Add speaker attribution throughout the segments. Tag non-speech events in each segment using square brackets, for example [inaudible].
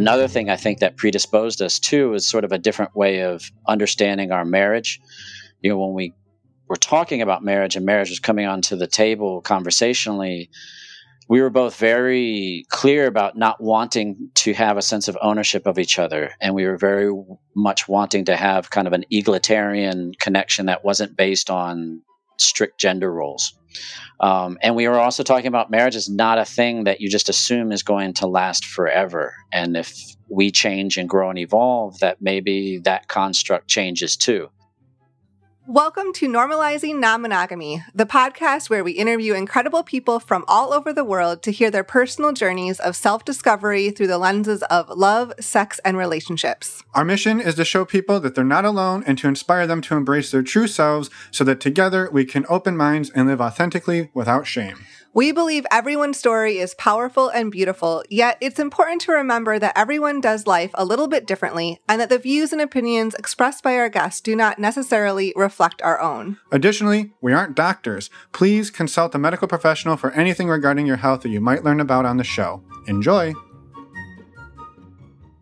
Speaker 1: Another thing I think that predisposed us to is sort of a different way of understanding our marriage. You know, when we were talking about marriage and marriage was coming onto the table conversationally, we were both very clear about not wanting to have a sense of ownership of each other. And we were very much wanting to have kind of an egalitarian connection that wasn't based on strict gender roles. Um, and we were also talking about marriage is not a thing that you just assume is going to last forever. And if we change and grow and evolve, that maybe that construct changes too.
Speaker 2: Welcome to Normalizing Non Monogamy, the podcast where we interview incredible people from all over the world to hear their personal journeys of self discovery through the lenses of love, sex, and relationships.
Speaker 3: Our mission is to show people that they're not alone and to inspire them to embrace their true selves so that together we can open minds and live authentically without shame.
Speaker 2: We believe everyone's story is powerful and beautiful, yet it's important to remember that everyone does life a little bit differently and that the views and opinions expressed by our guests do not necessarily reflect our own.
Speaker 3: Additionally, we aren't doctors. Please consult a medical professional for anything regarding your health that you might learn about on the show. Enjoy!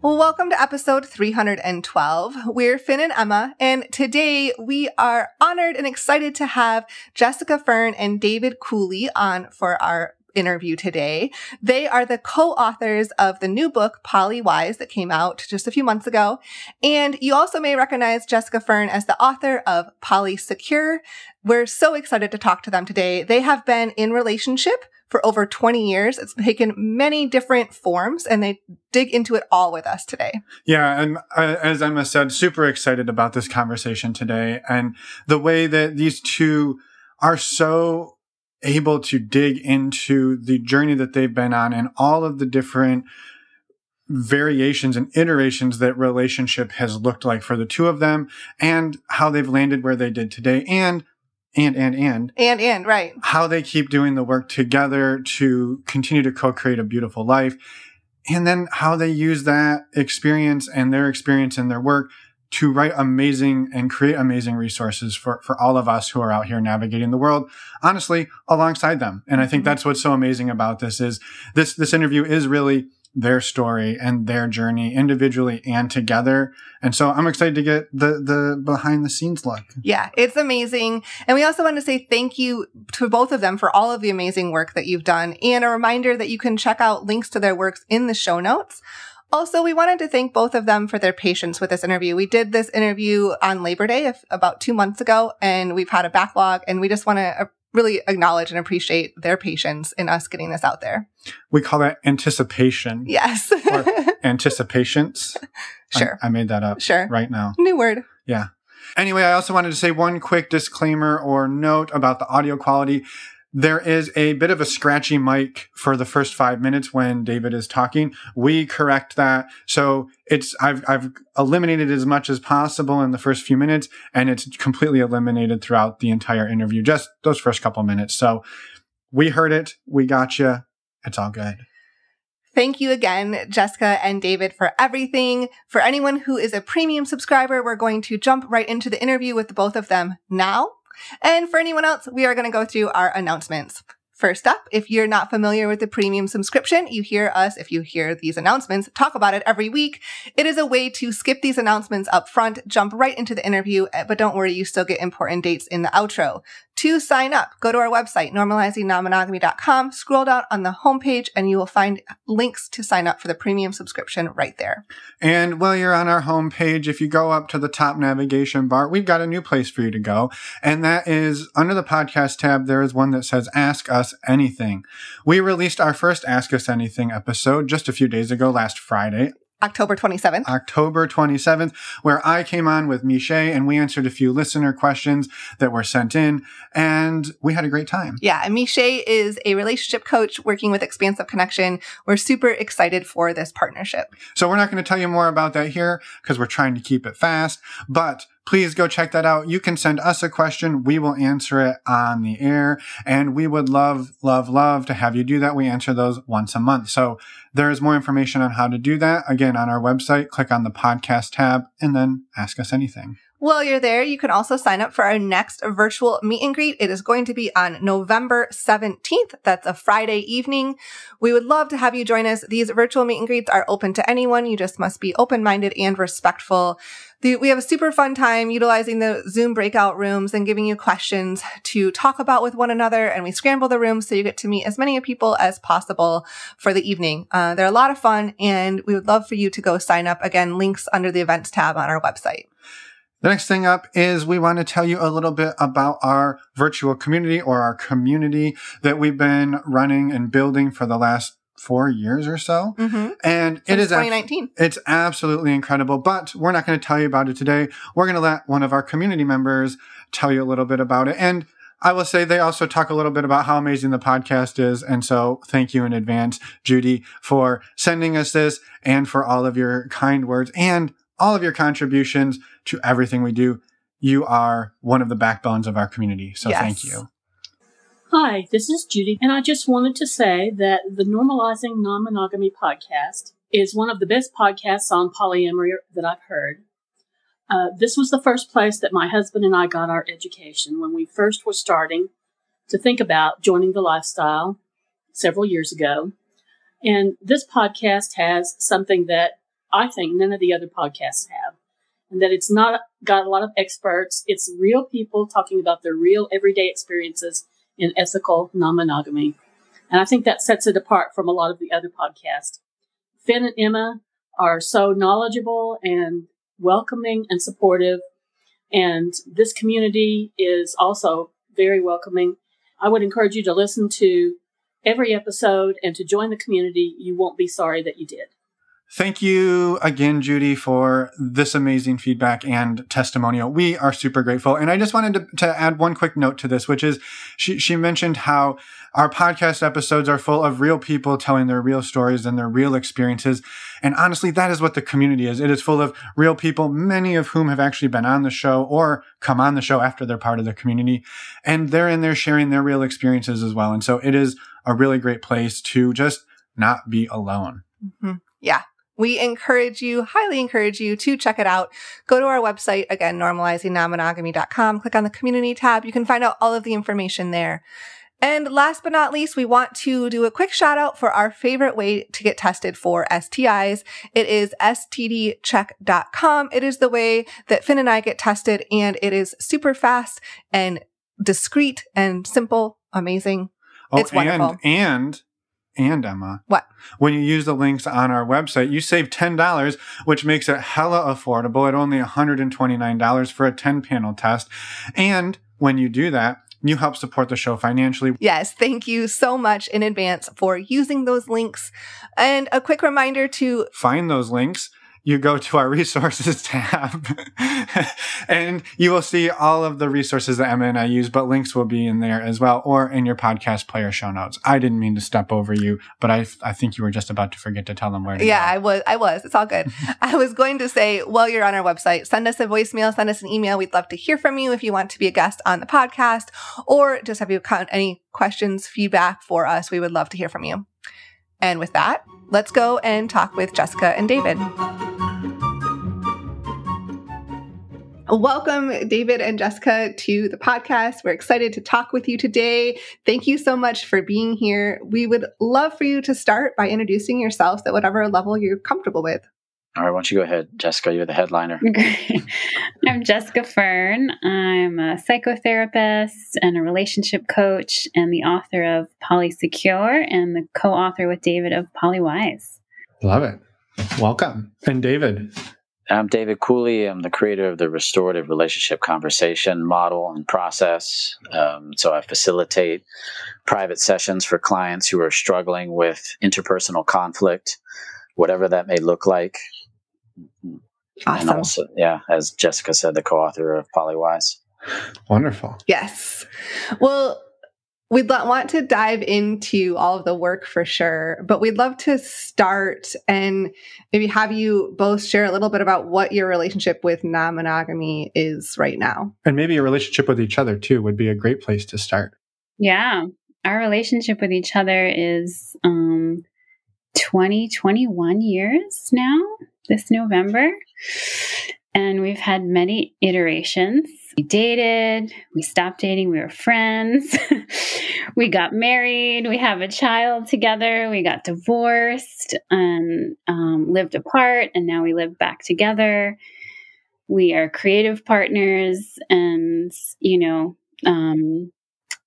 Speaker 2: Well, welcome to episode 312. We're Finn and Emma, and today we are honored and excited to have Jessica Fern and David Cooley on for our interview today. They are the co-authors of the new book, Polywise, that came out just a few months ago. And you also may recognize Jessica Fern as the author of Polysecure. We're so excited to talk to them today. They have been in relationship for over 20 years. It's taken many different forms and they dig into it all with us today.
Speaker 3: Yeah. And uh, as Emma said, super excited about this conversation today and the way that these two are so able to dig into the journey that they've been on and all of the different variations and iterations that relationship has looked like for the two of them and how they've landed where they did today and and and and
Speaker 2: and and right
Speaker 3: how they keep doing the work together to continue to co-create a beautiful life and then how they use that experience and their experience and their work to write amazing and create amazing resources for, for all of us who are out here navigating the world, honestly, alongside them. And I think mm-hmm. that's what's so amazing about this is this, this interview is really their story and their journey individually and together. And so I'm excited to get the the behind the scenes look.
Speaker 2: Yeah, it's amazing. And we also want to say thank you to both of them for all of the amazing work that you've done and a reminder that you can check out links to their works in the show notes. Also, we wanted to thank both of them for their patience with this interview. We did this interview on Labor Day if, about two months ago, and we've had a backlog, and we just want to really acknowledge and appreciate their patience in us getting this out there.
Speaker 3: We call that anticipation.
Speaker 2: Yes.
Speaker 3: or [laughs] anticipations.
Speaker 2: Sure.
Speaker 3: I, I, made that up.
Speaker 2: Sure.
Speaker 3: Right now.
Speaker 2: New word.
Speaker 3: Yeah. Anyway, I also wanted to say one quick disclaimer or note about the audio quality. There is a bit of a scratchy mic for the first five minutes when David is talking. We correct that. So it's, I've, I've eliminated as much as possible in the first few minutes and it's completely eliminated throughout the entire interview, just those first couple minutes. So we heard it. We got you. It's all good.
Speaker 2: Thank you again, Jessica and David, for everything. For anyone who is a premium subscriber, we're going to jump right into the interview with both of them now. And for anyone else, we are going to go through our announcements. First up, if you're not familiar with the premium subscription, you hear us, if you hear these announcements, talk about it every week. It is a way to skip these announcements up front, jump right into the interview, eh, but don't worry, you still get important dates in the outro. To sign up, go to our website, normalizingnonmonogamy.com, scroll down on the homepage, and you will find links to sign up for the premium subscription right there.
Speaker 3: And while you're on our homepage, if you go up to the top navigation bar, we've got a new place for you to go. And that is under the podcast tab, there is one that says Ask Us Anything. We released our first Ask Us Anything episode just a few days ago, last Friday.
Speaker 2: October 27th.
Speaker 3: October 27th, where I came on with Miche and we answered a few listener questions that were sent in and we had a great time.
Speaker 2: Yeah. And Miche is a relationship coach working with Expansive Connection. We're super excited for this partnership.
Speaker 3: So we're not going to tell you more about that here because we're trying to keep it fast, but please go check that out. You can send us a question. We will answer it on the air and we would love, love, love to have you do that. We answer those once a month. So there is more information on how to do that. Again, on our website, click on the podcast tab and then ask us anything.
Speaker 2: While you're there, you can also sign up for our next virtual meet and greet. It is going to be on November 17th. That's a Friday evening. We would love to have you join us. These virtual meet and greets are open to anyone. You just must be open minded and respectful. The, we have a super fun time utilizing the Zoom breakout rooms and giving you questions to talk about with one another. And we scramble the rooms so you get to meet as many people as possible for the evening. Uh, they're a lot of fun and we would love for you to go sign up. Again, links under the events tab on our website.
Speaker 3: The next thing up is we want to tell you a little bit about our virtual community or our community that we've been running and building for the last four years or so.
Speaker 2: Mm-hmm.
Speaker 3: And
Speaker 2: Since
Speaker 3: it is
Speaker 2: 2019.
Speaker 3: it's absolutely incredible, but we're not going to tell you about it today. We're going to let one of our community members tell you a little bit about it. And I will say they also talk a little bit about how amazing the podcast is. And so thank you in advance, Judy, for sending us this and for all of your kind words and all of your contributions to everything we do. You are one of the backbones of our community. So
Speaker 2: Yes.
Speaker 3: thank you.
Speaker 4: Hi, this is Judy, and I just wanted to say that the Normalizing Non Monogamy podcast is one of the best podcasts on polyamory that I've heard. Uh, this was the first place that my husband and I got our education when we first were starting to think about joining the lifestyle several years ago. And this podcast has something that I think none of the other podcasts have, and that it's not got a lot of experts. It's real people talking about their real everyday experiences in ethical non monogamy. And I think that sets it apart from a lot of the other podcasts. Finn and Emma are so knowledgeable and welcoming and supportive. And this community is also very welcoming. I would encourage you to listen to every episode and to join the community. You won't be sorry that you did.
Speaker 3: Thank you again, Judy, for this amazing feedback and testimonial. We are super grateful. And I just wanted to, to add one quick note to this, which is she, she mentioned how our podcast episodes are full of real people telling their real stories and their real experiences. And honestly, that is what the community is. It is full of real people, many of whom have actually been on the show or come on the show after they're part of the community. And they're in there sharing their real experiences as well. And so it is a really great place to just not be alone.
Speaker 2: Mm-hmm. Yeah. We encourage you, highly encourage you to check it out. Go to our website, again, normalizingnonmonogamy.com. Click on the community tab. You can find out all of the information there. And last but not least, we want to do a quick shout out for our favorite way to get tested for STIs. It is stdcheck.com. It is the way that Finn and I get tested, and it is super fast and discreet and simple, amazing. Oh, It's wonderful.
Speaker 3: And, and, and Emma.
Speaker 2: What?
Speaker 3: When you use the links on our website, you save $10, which makes it hella affordable at only $129 for a 10 panel test. And when you do that, you help support the show financially.
Speaker 2: Yes, thank you so much in advance for using those links. And a quick reminder to
Speaker 3: Find those links. You go to our [laughs] resources tab and you will see all of the resources that Emma and I use, but links will be in there as well or in your podcast player show notes. I didn't mean to step over you, but I, I think you were just about to forget to tell them where to
Speaker 2: Yeah,
Speaker 3: go.
Speaker 2: I was. I was. It's all good. [laughs] I was going to say, while you're on our website, send us a voicemail, send us an email. We'd love to hear from you if you want to be a guest on the podcast, or just have you any questions, feedback for us. We would love to hear from you. And with that, let's go and talk with Jessica and David. Welcome, David and Jessica, to the podcast. We're excited to talk with you today. Thank you so much for being here. We would love for you to start by introducing yourselves at whatever level you're comfortable with.
Speaker 1: All right, why don't you go ahead, Jessica? You're the headliner.
Speaker 5: Great. [laughs] I'm Jessica Fern. I'm a psychotherapist and a relationship coach and the author of Polysecure and the co-author with David of Polywise.
Speaker 3: Love it. Welcome. And David.
Speaker 1: I'm David Cooley. I'm the creator of the restorative relationship conversation model and process. Um, so I facilitate private sessions for clients who are struggling with interpersonal conflict, whatever that may look like.
Speaker 2: Awesome.
Speaker 1: And also, yeah, as Jessica said, the co-author of Polywise.
Speaker 3: Wonderful.
Speaker 2: Yes. Well, we'd lo- want to dive into all of the work for sure, but we'd love to start and maybe have you both share a little bit about what your relationship with non monogamy is right now.
Speaker 3: And maybe a relationship with each other too would be a great place to start.
Speaker 5: Yeah, our relationship with each other is um, 20, 21 years now, this November. and we've had many iterations. We dated, we stopped dating, we were friends, [laughs] we got married, we have a child together, we got divorced and um, lived apart, and now we live back together. We are creative partners, and you know, um,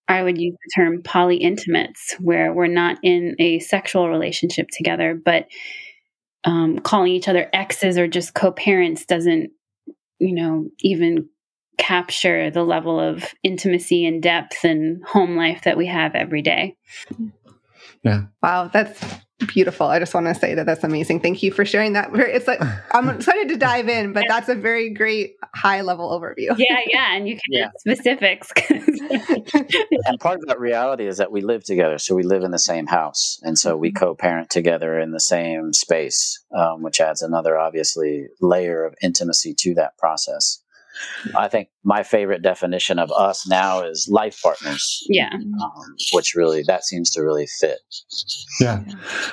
Speaker 5: I would use the term poly intimates, where we're not in a sexual relationship together, but um, calling each other exes or just co parents doesn't, you know, even capture the level of intimacy and depth and home life that we have every day.
Speaker 3: Yeah.
Speaker 2: Wow, that's beautiful. I just want to say that that's amazing. Thank you for sharing that. It's like I'm excited to dive in, but that's a very great high level overview.
Speaker 5: Yeah, yeah, and you can yeah. specifics. [laughs]
Speaker 1: and part of that reality is that we live together, so we live in the same house, and so we mm-hmm. co-parent together in the same space, um, which adds another obviously layer of intimacy to that process. I think my favorite definition of us now is life partners.
Speaker 5: Yeah.
Speaker 1: Um, which really, that seems to really fit.
Speaker 3: Yeah.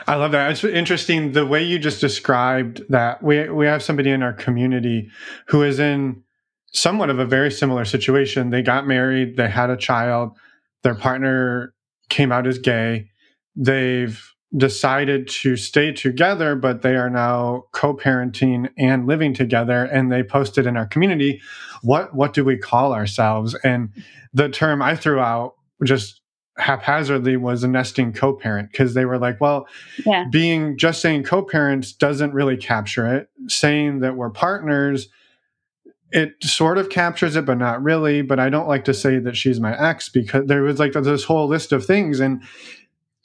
Speaker 3: I love that. It's interesting the way you just described that. We, we have somebody in our community who is in somewhat of a very similar situation. They got married, they had a child, their partner came out as gay. They've decided to stay together, but they are now co-parenting and living together. And they posted in our community, what what do we call ourselves? And the term I threw out just haphazardly was a nesting co-parent because they were like, well, yeah. being just saying co-parents doesn't really capture it. Saying that we're partners it sort of captures it, but not really. But I don't like to say that she's my ex because there was like this whole list of things. And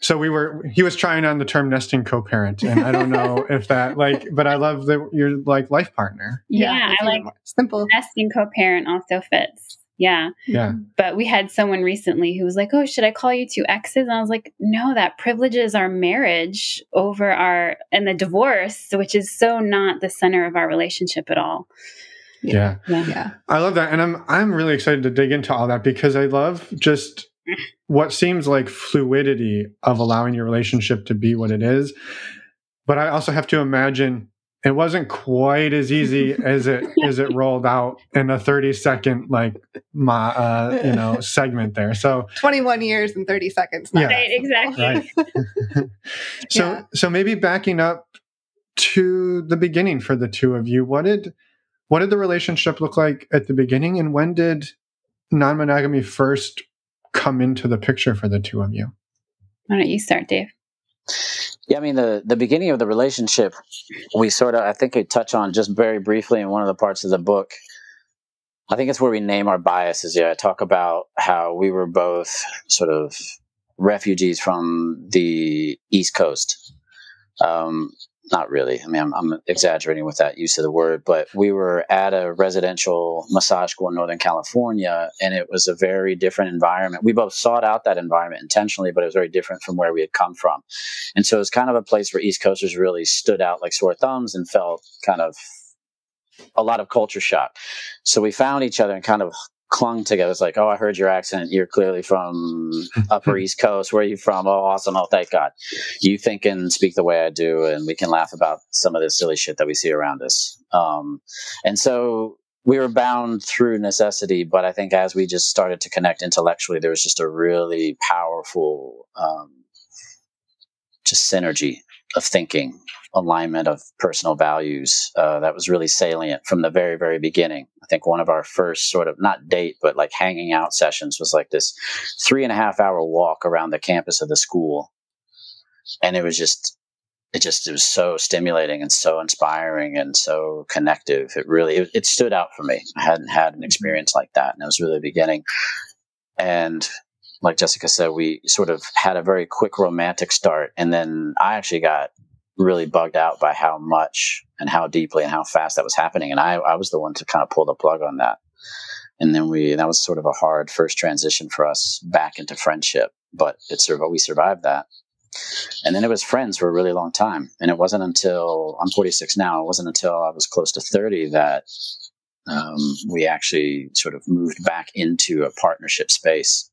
Speaker 3: so we were he was trying on the term nesting co-parent and i don't know [laughs] if that like but i love that you're like life partner
Speaker 5: yeah, yeah i like simple nesting co-parent also fits yeah
Speaker 3: yeah
Speaker 5: but we had someone recently who was like oh should i call you two exes and i was like no that privileges our marriage over our and the divorce which is so not the center of our relationship at all
Speaker 3: yeah.
Speaker 2: yeah. Yeah.
Speaker 3: I love that. And I'm I'm really excited to dig into all that because I love just what seems like fluidity of allowing your relationship to be what it is. But I also have to imagine it wasn't quite as easy [laughs] as it as it rolled out in a 30 second like my uh, you know [laughs] segment there so
Speaker 2: 21 years and 30 seconds
Speaker 5: yeah. right exactly
Speaker 3: right. [laughs] so yeah. so maybe backing up to the beginning for the two of you what did what did the relationship look like at the beginning and when did non-monogamy first come into the picture for the two of you?
Speaker 5: Why don't you start, Dave?
Speaker 1: Yeah, I mean the the beginning of the relationship, we sort of I think I touch on just very briefly in one of the parts of the book. I think it's where we name our biases. Yeah, I talk about how we were both sort of refugees from the East Coast. Um, not really. I mean, I'm, I'm, exaggerating with that use of the word, but we were at a residential massage school in Northern California, and it was a very different environment. We both sought out that environment intentionally, but it was very different from where we had come from. And so it was kind of a place where East Coasters really stood out like sore thumbs and felt kind of a lot of culture shock. So we found each other and kind of clung together. It's like, oh, I heard your accent. You're clearly from Upper East Coast. Where are you from? Oh, awesome. Oh, thank God. You think and speak the way I do, and we can laugh about some of this silly shit that we see around us. Um, and so we were bound through necessity, but I think as we just started to connect intellectually, there was just a really powerful, um, just synergy of thinking alignment of personal values uh, that was really salient from the very very beginning. I think one of our first sort of not date but like hanging out sessions was like this three and a half hour walk around the campus of the school. And it was just it just it was so stimulating and so inspiring and so connective. It really it, it stood out for me. I hadn't had an experience like that and it was really the beginning. And like Jessica said, we sort of had a very quick romantic start. And then I actually got really bugged out by how much and how deeply and how fast that was happening. And I, I was the one to kind of pull the plug on that. And then we, that was sort of a hard first transition for us back into friendship, but it survived, we survived that. And then it was friends for a really long time. And it wasn't until I'm 46 now, it wasn't until I was close to 30 that um, we actually sort of moved back into a partnership space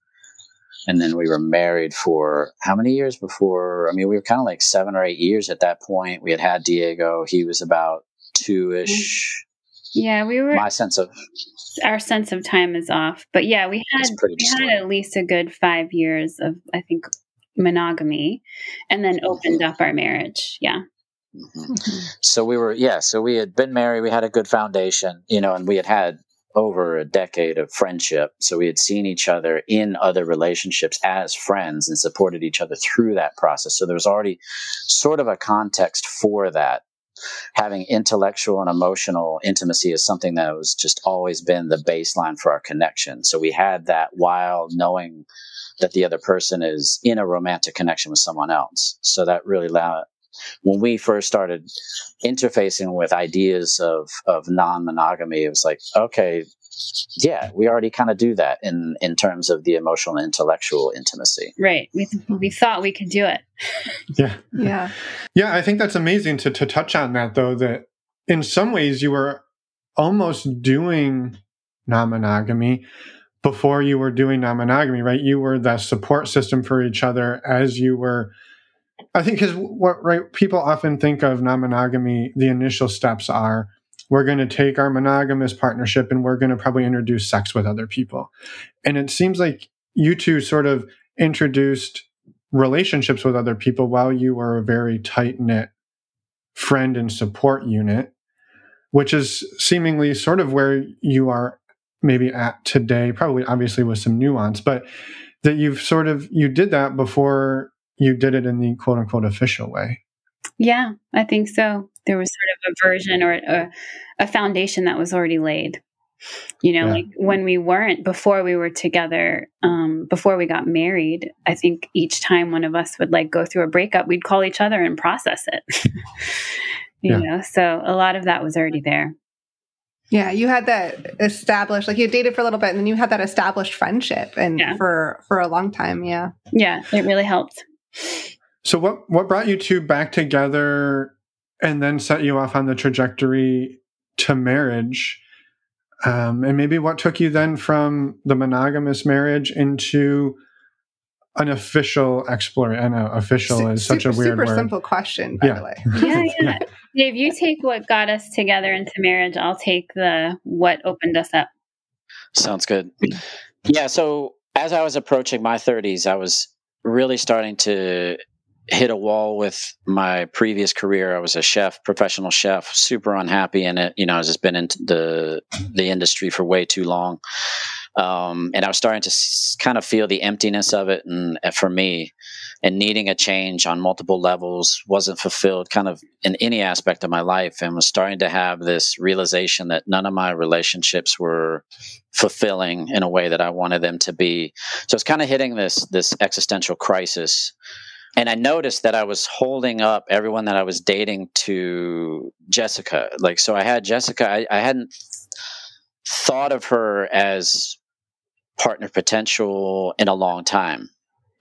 Speaker 1: and then we were married for how many years before? I mean, we were kind of like seven or eight years at that point. We had had Diego. He was about two ish, mm.
Speaker 5: Yeah, we were.
Speaker 1: My sense of
Speaker 5: our sense of time is off, but yeah, we had we had at least a good five years of I think monogamy, and then mm-hmm. opened up our marriage. Yeah.
Speaker 1: Mm-hmm. mm-hmm. So we were, yeah. So we had been married. We had a good foundation, you know, and we had had over a decade of friendship. So we had seen each other in other relationships as friends and supported each other through that process. So there was already sort of a context for that. Having intellectual and emotional intimacy is something that was just always been the baseline for our connection. So we had that while knowing that the other person is in a romantic connection with someone else. So that really allowed, when we first started interfacing with ideas of of non-monogamy, it was like, okay, yeah, we already kind of do that in in terms of the emotional and intellectual intimacy.
Speaker 5: Right. We we thought we could do it.
Speaker 3: Yeah.
Speaker 2: Yeah.
Speaker 3: Yeah, I think that's amazing to to touch on that though that in some ways you were almost doing non-monogamy before you were doing non-monogamy, right? You were the support system for each other as you were I think because what right people often think of non-monogamy, the initial steps are we're going to take our monogamous partnership and we're going to probably introduce sex with other people. And it seems like you two sort of introduced relationships with other people while you were a very tight knit friend and support unit, which is seemingly sort of where you are maybe at today, probably obviously with some nuance, but that you've sort of you did that before you did it in the quote unquote official way.
Speaker 5: Yeah, I think so. There was sort of a version or a, a foundation that was already laid. You know, yeah. like when we weren't before we were together, um, before we got married, I think each time one of us would like go through a breakup, we'd call each other and process it. [laughs] you yeah. know, so a lot of that was already there.
Speaker 2: Yeah, you had that established, like you dated for a little bit, and then you had that established friendship, and yeah. for for a long time. Yeah,
Speaker 5: yeah, it really helped.
Speaker 3: So what what brought you two back together and then set you off on the trajectory to marriage? Um, and maybe what took you then from the monogamous marriage into an official exploration? And official is such a weird
Speaker 2: super
Speaker 3: word.
Speaker 2: simple question, by
Speaker 3: yeah.
Speaker 2: the way. [laughs]
Speaker 5: yeah, yeah. Dave, you take what got us together into marriage. I'll take the what opened us up.
Speaker 1: Sounds good. Yeah. So as I was approaching my 30s, I was really starting to hit a wall with my previous career. I was a chef, professional chef, super unhappy in it. You know, I've just been in the the industry for way too long, um, and I was starting to s- kind of feel the emptiness of it. And for me, and needing a change on multiple levels, wasn't fulfilled kind of in any aspect of my life, and was starting to have this realization that none of my relationships were fulfilling in a way that I wanted them to be. So it's kind of hitting this this existential crisis and I noticed that I was holding up everyone that I was dating to Jessica. Like, so I had Jessica, I, I hadn't thought of her as partner potential in a long time.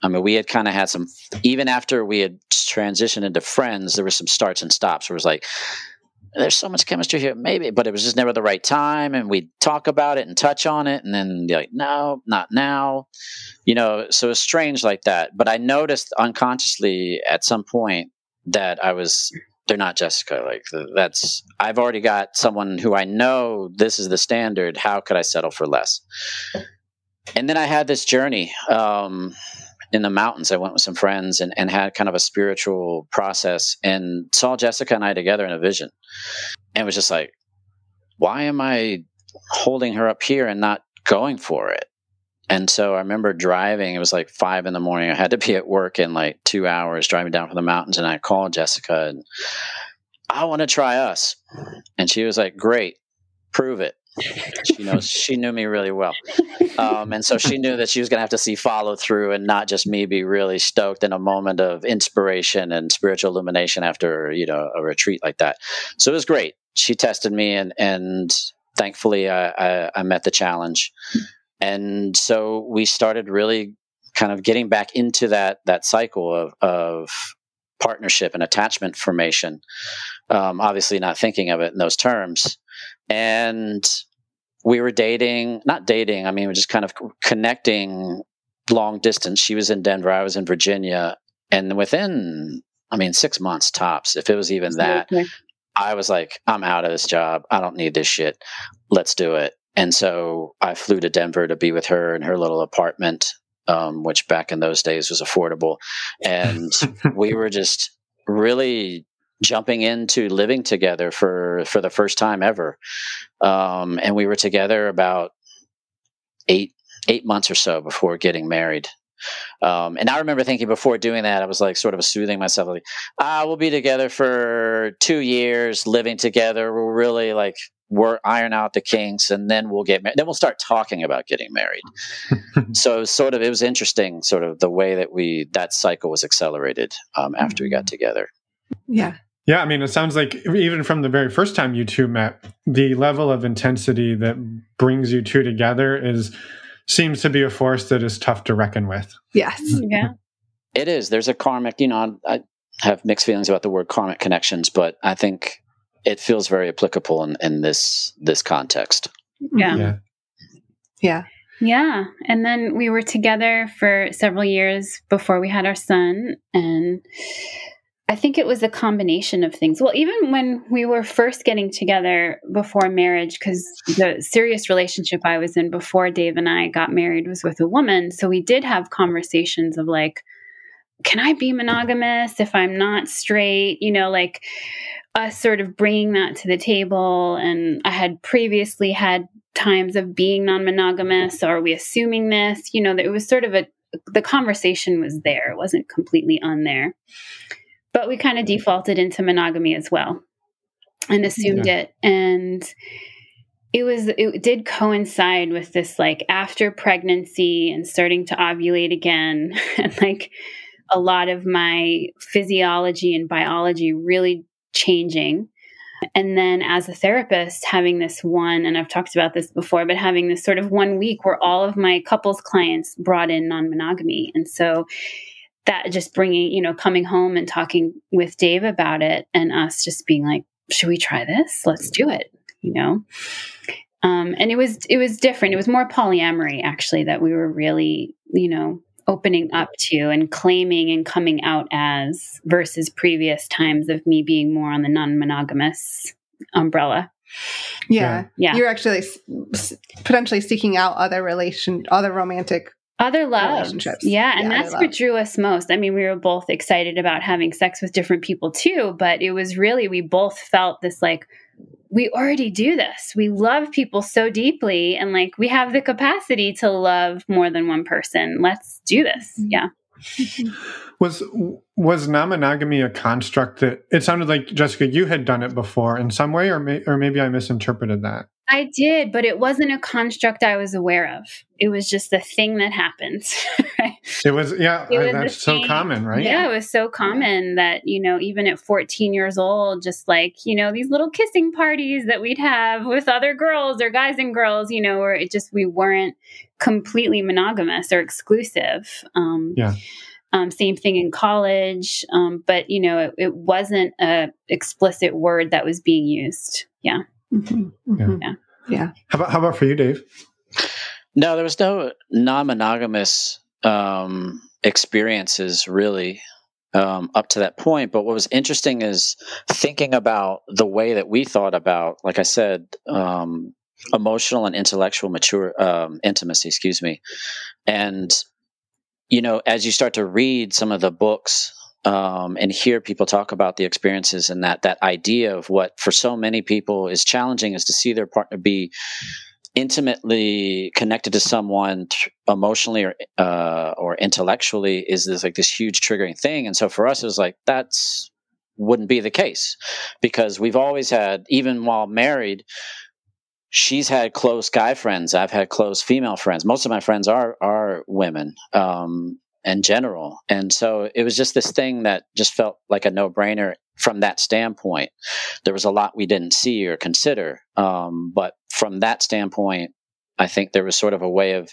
Speaker 1: I mean, we had kind of had some, even after we had transitioned into friends, there were some starts and stops where it was like, there's so much chemistry here, maybe, but it was just never the right time. And we'd talk about it and touch on it, and then be like, no, not now. You know, so it's strange like that. But I noticed unconsciously at some point that I was, they're not Jessica. Like, that's, I've already got someone who I know this is the standard. How could I settle for less? And then I had this journey. Um, in the mountains. I went with some friends and, and had kind of a spiritual process and saw Jessica and I together in a vision. And was just like, why am I holding her up here and not going for it? And so I remember driving, it was like five in the morning. I had to be at work in like two hours driving down from the mountains. And I called Jessica and I want to try us. And she was like, great, prove it she knows she knew me really well. Um, and so she knew that she was going to have to see follow through and not just me be really stoked in a moment of inspiration and spiritual illumination after you know a retreat like that. So it was great. She tested me and and thankfully I, I, I met the challenge. And so we started really kind of getting back into that that cycle of of partnership and attachment formation um, obviously not thinking of it in those terms. And we were dating, not dating, I mean, we're just kind of connecting long distance. She was in Denver, I was in Virginia. And within, I mean, six months tops, if it was even that, okay. I was like, I'm out of this job. I don't need this shit. Let's do it. And so I flew to Denver to be with her in her little apartment, um, which back in those days was affordable. And [laughs] we were just really jumping into living together for for the first time ever. Um, and we were together about eight eight months or so before getting married. Um, and I remember thinking before doing that, I was like sort of soothing myself, like, ah, we'll be together for two years, living together. We'll really like work, iron out the kinks, and then we'll get married. Then we'll start talking about getting married. [laughs] so it was sort of, it was interesting, sort of the way that we that cycle was accelerated um, after we got together.
Speaker 2: Yeah.
Speaker 3: Yeah, I mean, it sounds like even from the very first time you two met, the level of intensity that brings you two together is seems to be a force that is tough to reckon with.
Speaker 2: Yes. Mm-hmm.
Speaker 5: Yeah.
Speaker 1: It is. There's a karmic, you know, I have mixed feelings about the word karmic connections, but I think it feels very applicable in, in this this context.
Speaker 5: Yeah.
Speaker 3: Yeah.
Speaker 2: Yeah.
Speaker 5: Yeah. And then we were together for several years before we had our son. And I think it was a combination of things. Well, even when we were first getting together before marriage, because the serious relationship I was in before Dave and I got married was with a woman. So we did have conversations of like, can I be monogamous if I'm not straight? You know, like us sort of bringing that to the table. And I had previously had times of being non monogamous. So are we assuming this? You know, that it was sort of a, the conversation was there, it wasn't completely on there but we kind of defaulted into monogamy as well and assumed yeah. it. And it was it did coincide with this like after pregnancy and starting to ovulate again [laughs] and like a lot of my physiology and biology really changing. And then as a therapist having this one and i've talked about this before but having this sort of one week where all of my couples clients brought in non-monogamy. And so that just bringing, you know, coming home and talking with Dave about it and us just being like, should we try this? Let's do it, you know? Um, and it was, it was different. It was more polyamory actually that we were really, you know, opening up to and claiming and coming out as versus previous times of me being more on the non-monogamous umbrella.
Speaker 2: Yeah.
Speaker 5: Yeah.
Speaker 2: You're actually potentially seeking out other relation, other romantic
Speaker 5: other love
Speaker 2: relationships.
Speaker 5: Yeah, and
Speaker 2: Yeah,
Speaker 5: that's
Speaker 2: other
Speaker 5: what drew us most. I mean, we were both excited about having sex with different people too, but it was really we both felt this like we already do this. We love people so deeply and like we have the capacity to love more than one person. Let's do this.
Speaker 2: Mm-hmm.
Speaker 5: Yeah. [laughs]
Speaker 3: Was was non-monogamy a construct that it sounded like Jessica you had done it before in some way, or may, or maybe I misinterpreted that.
Speaker 5: I did, but it wasn't a construct I was aware of. It was just the thing that happened. [laughs] right?
Speaker 3: It was yeah,
Speaker 5: It was
Speaker 3: that's so common, right?
Speaker 5: Yeah, it was so common that, you know, even at 14 years old, just like, you know, these little kissing parties that we'd have with other girls or guys and girls, you know, where it just, we weren't completely monogamous or exclusive. Um,
Speaker 3: Yeah.
Speaker 5: Um, same thing in college, um, but you know, it, it wasn't a explicit word that was being used. Yeah.
Speaker 2: Mhm. Mhm.
Speaker 5: Yeah.
Speaker 2: Yeah.
Speaker 3: How about how about for you, Dave?
Speaker 1: No, there was no non-monogamous um, experiences really um, up to that point. But what was interesting is thinking about the way that we thought about, like I said, um, emotional and intellectual mature um, intimacy. Excuse me, and you know, as you start to read some of the books um, and hear people talk about the experiences and that that idea of what for so many people is challenging is to see their partner be intimately connected to someone t- emotionally or uh, or intellectually is this like this huge triggering thing. And so for us it was like that's wouldn't be the case because we've always had even while married she's had close guy friends. I've had close female friends. Most of my friends are are women. Um in general. And so it was just this thing that just felt like a no-brainer from that standpoint. There was a lot we didn't see or consider um but from that standpoint i think there was sort of a way of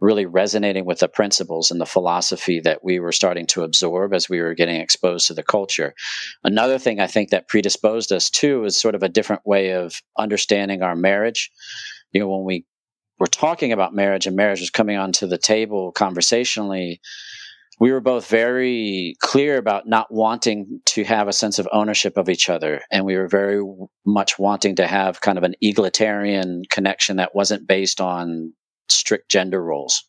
Speaker 1: really resonating with the principles and the philosophy that we were starting to absorb as we were getting exposed to the culture. Another thing i think that predisposed us to is sort of a different way of understanding our marriage. You know when we were talking about marriage and marriage was coming onto the table conversationally we were both very clear about not wanting to have a sense of ownership of each other. And we were very much wanting to have kind of an egalitarian connection that wasn't based on strict gender roles.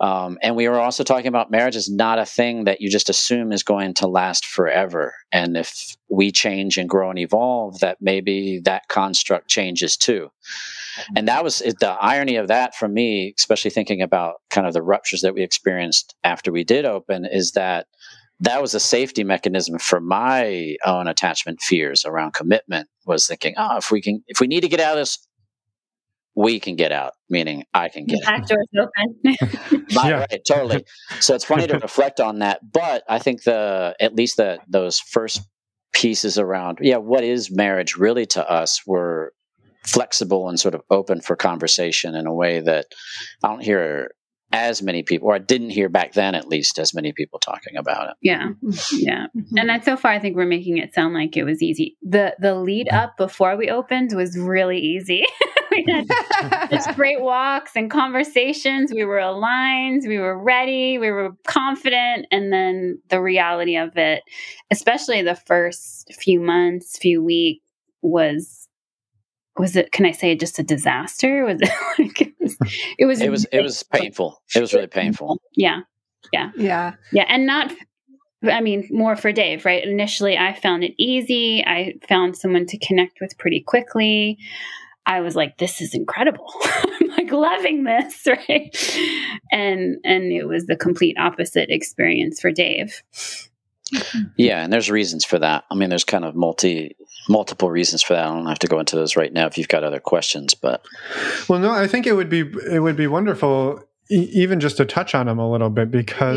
Speaker 1: Um, and we were also talking about marriage is not a thing that you just assume is going to last forever. And if we change and grow and evolve, that maybe that construct changes too. And that was the irony of that for me, especially thinking about kind of the ruptures that we experienced after we did open, is that that was a safety mechanism for my own attachment fears around commitment was thinking oh if we can if we need to get out of this we can get out, meaning I can get
Speaker 5: the back door's open. [laughs] [laughs]
Speaker 1: yeah. Right, totally. So it's funny to [laughs] reflect on that, but I think the at least the those first pieces around yeah, what is marriage really to us were flexible and sort of open for conversation in a way that I don't hear as many people, or I didn't hear back then at least as many people talking about it.
Speaker 5: Yeah, [laughs] yeah, mm-hmm. and that so far I think we're making it sound like it was easy. the The lead up before we opened was really easy. [laughs] we had [laughs] just great walks and conversations. We were aligned. We were ready. We were confident, and then the reality of it, especially the first few months, few weeks, was was it can i say just a disaster? Was it [laughs] like it was
Speaker 1: it was it was, it was painful. It was really painful.
Speaker 5: Yeah yeah.
Speaker 2: Yeah.
Speaker 5: Yeah and not i mean more for dave right? Initially i found it easy. I found someone to connect with pretty quickly. I was like this is incredible. [laughs] I'm like loving this [laughs] right? And and it was the complete opposite experience for dave
Speaker 1: yeah and there's reasons for that i mean there's kind of multi multiple reasons for that. I don't have to go into those right now if you've got other questions, but
Speaker 3: well, no, I think it would be it would be wonderful even just to touch on them a little bit because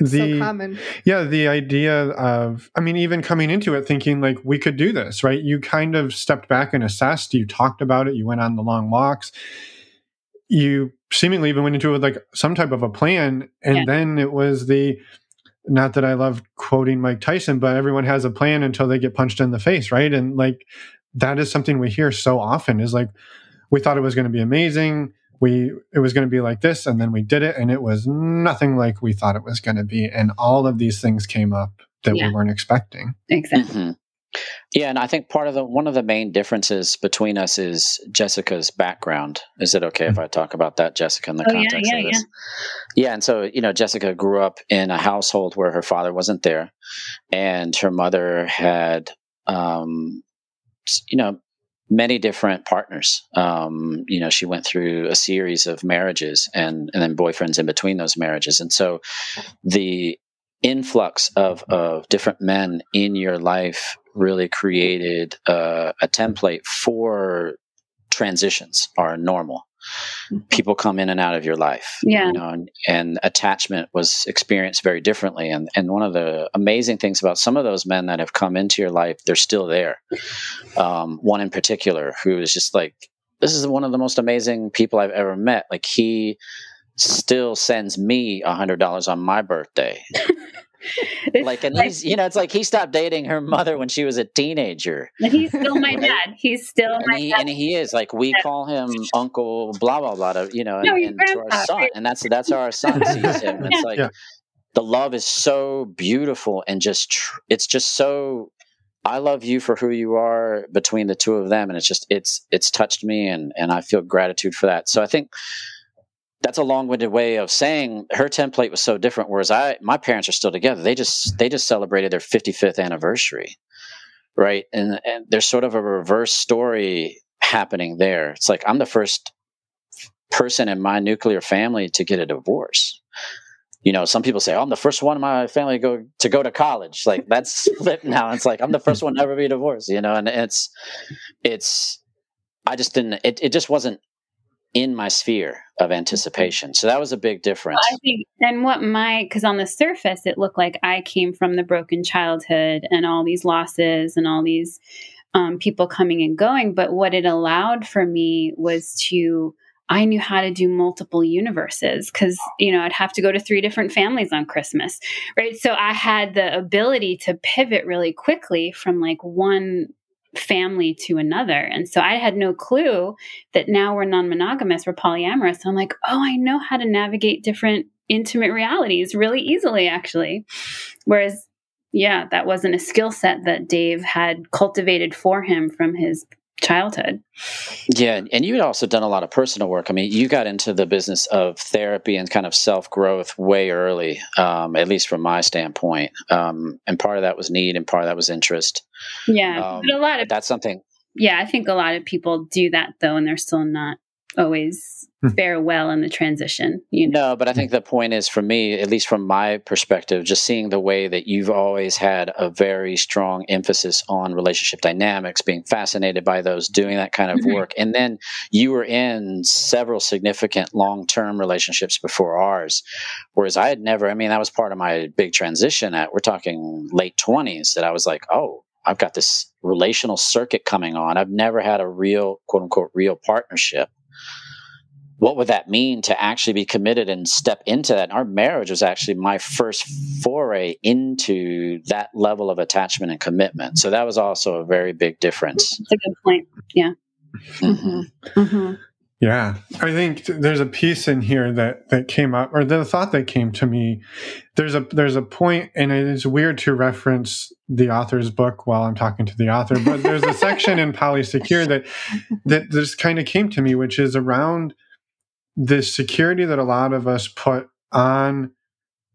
Speaker 2: yeah,
Speaker 3: the
Speaker 2: so
Speaker 3: yeah the idea of i mean even coming into it thinking like we could do this right you kind of stepped back and assessed you talked about it you went on the long walks you seemingly even went into it with like some type of a plan and yeah. then it was the not that I love quoting Mike Tyson, but everyone has a plan until they get punched in the face, right? And like that is something we hear so often is like we thought it was going to be amazing. We it was going to be like this and then we did it and it was nothing like we thought it was going to be and all of these things came up that yeah. we weren't expecting.
Speaker 5: Exactly. Mm-hmm.
Speaker 1: Yeah, and I think part of the one of the main differences between us is Jessica's background. Is it okay if mm-hmm. I talk about that, Jessica, in the oh, context yeah, yeah, of this? Yeah. yeah, and so you know, Jessica grew up in a household where her father wasn't there, and her mother had, um, you know, many different partners. Um, you know, she went through a series of marriages and and then boyfriends in between those marriages, and so the influx of of different men in your life really created uh, a template for transitions are normal. Mm-hmm. people come in and out of your life
Speaker 5: yeah.
Speaker 1: you know and, and, attachment was experienced very differently. And and one of the amazing things about some of those men that have come into your life they're still there. Um, one in particular who is just like this is one of the most amazing people i've ever met. Like he still sends me a hundred dollars on my birthday [laughs] [laughs] like and he's you know it's like he stopped dating her mother when she was a teenager.
Speaker 5: He's still my [laughs] dad. He's still
Speaker 1: and
Speaker 5: my
Speaker 1: he,
Speaker 5: dad.
Speaker 1: and he is like we call him uncle blah blah blah you know no, and, and to our son and that's that's how our son [laughs] sees him. It's like yeah. the love is so beautiful and just tr- it's just so I love you for who you are between the two of them and it's just it's it's touched me and and I feel gratitude for that. So I think that's a long-winded way of saying her template was so different whereas i my parents are still together. They just they just celebrated their 55th anniversary right? And, and there's sort of a reverse story happening there. It's like i'm the first person in my nuclear family to get a divorce. You know some people say oh i'm the first one in my family to go to go to college. Like that's [laughs] flipped now. It's like i'm the first one to ever be divorced you know? And it's it's i just didn't it, it just wasn't in my sphere of anticipation. So that was a big difference.
Speaker 5: I think, and what my, because on the surface, it looked like I came from the broken childhood and all these losses and all these um, people coming and going. But what it allowed for me was to, I knew how to do multiple universes because, you know, I'd have to go to three different families on Christmas, right? So I had the ability to pivot really quickly from like one family to another. And so I had no clue that now we're non monogamous, we're polyamorous. I'm like, oh, I know how to navigate different intimate realities really easily, actually. Whereas, yeah, that wasn't a skill set that Dave had cultivated for him from his childhood.
Speaker 1: Yeah, and you had also done a lot of personal work. I mean, you got into the business of therapy and kind of self growth way early, um, at least from my standpoint. Um, and part of that was need, and part of that was interest.
Speaker 5: Yeah, um, but a lot of
Speaker 1: that's something.
Speaker 5: Yeah, I think a lot of people do that though, and they're still not always Hmm. fare well in the transition.
Speaker 1: You know? No, but I think the point is for me, at least from my perspective, just seeing the way that you've always had a very strong emphasis on relationship dynamics, being fascinated by those, doing that kind of mm-hmm. work. And then you were in several significant long term relationships before ours. Whereas I had never, I mean, that was part of my big transition at, we're talking late 20s, that I was like, oh, I've got this relational circuit coming on. I've never had a real, quote unquote, real partnership what would that mean to actually be committed and step into that? And our marriage was actually my first foray into that level of attachment and commitment. So that was also a very big difference.
Speaker 5: That's a good point. Yeah. Mm-hmm.
Speaker 3: Mm-hmm. Yeah, I think there's a piece in here that that came up, or the thought that came to me. There's a there's a point, and it is weird to reference the author's book while I'm talking to the author, but there's a section in Polysecure that that just kind of came to me, which is around the security that a lot of us put on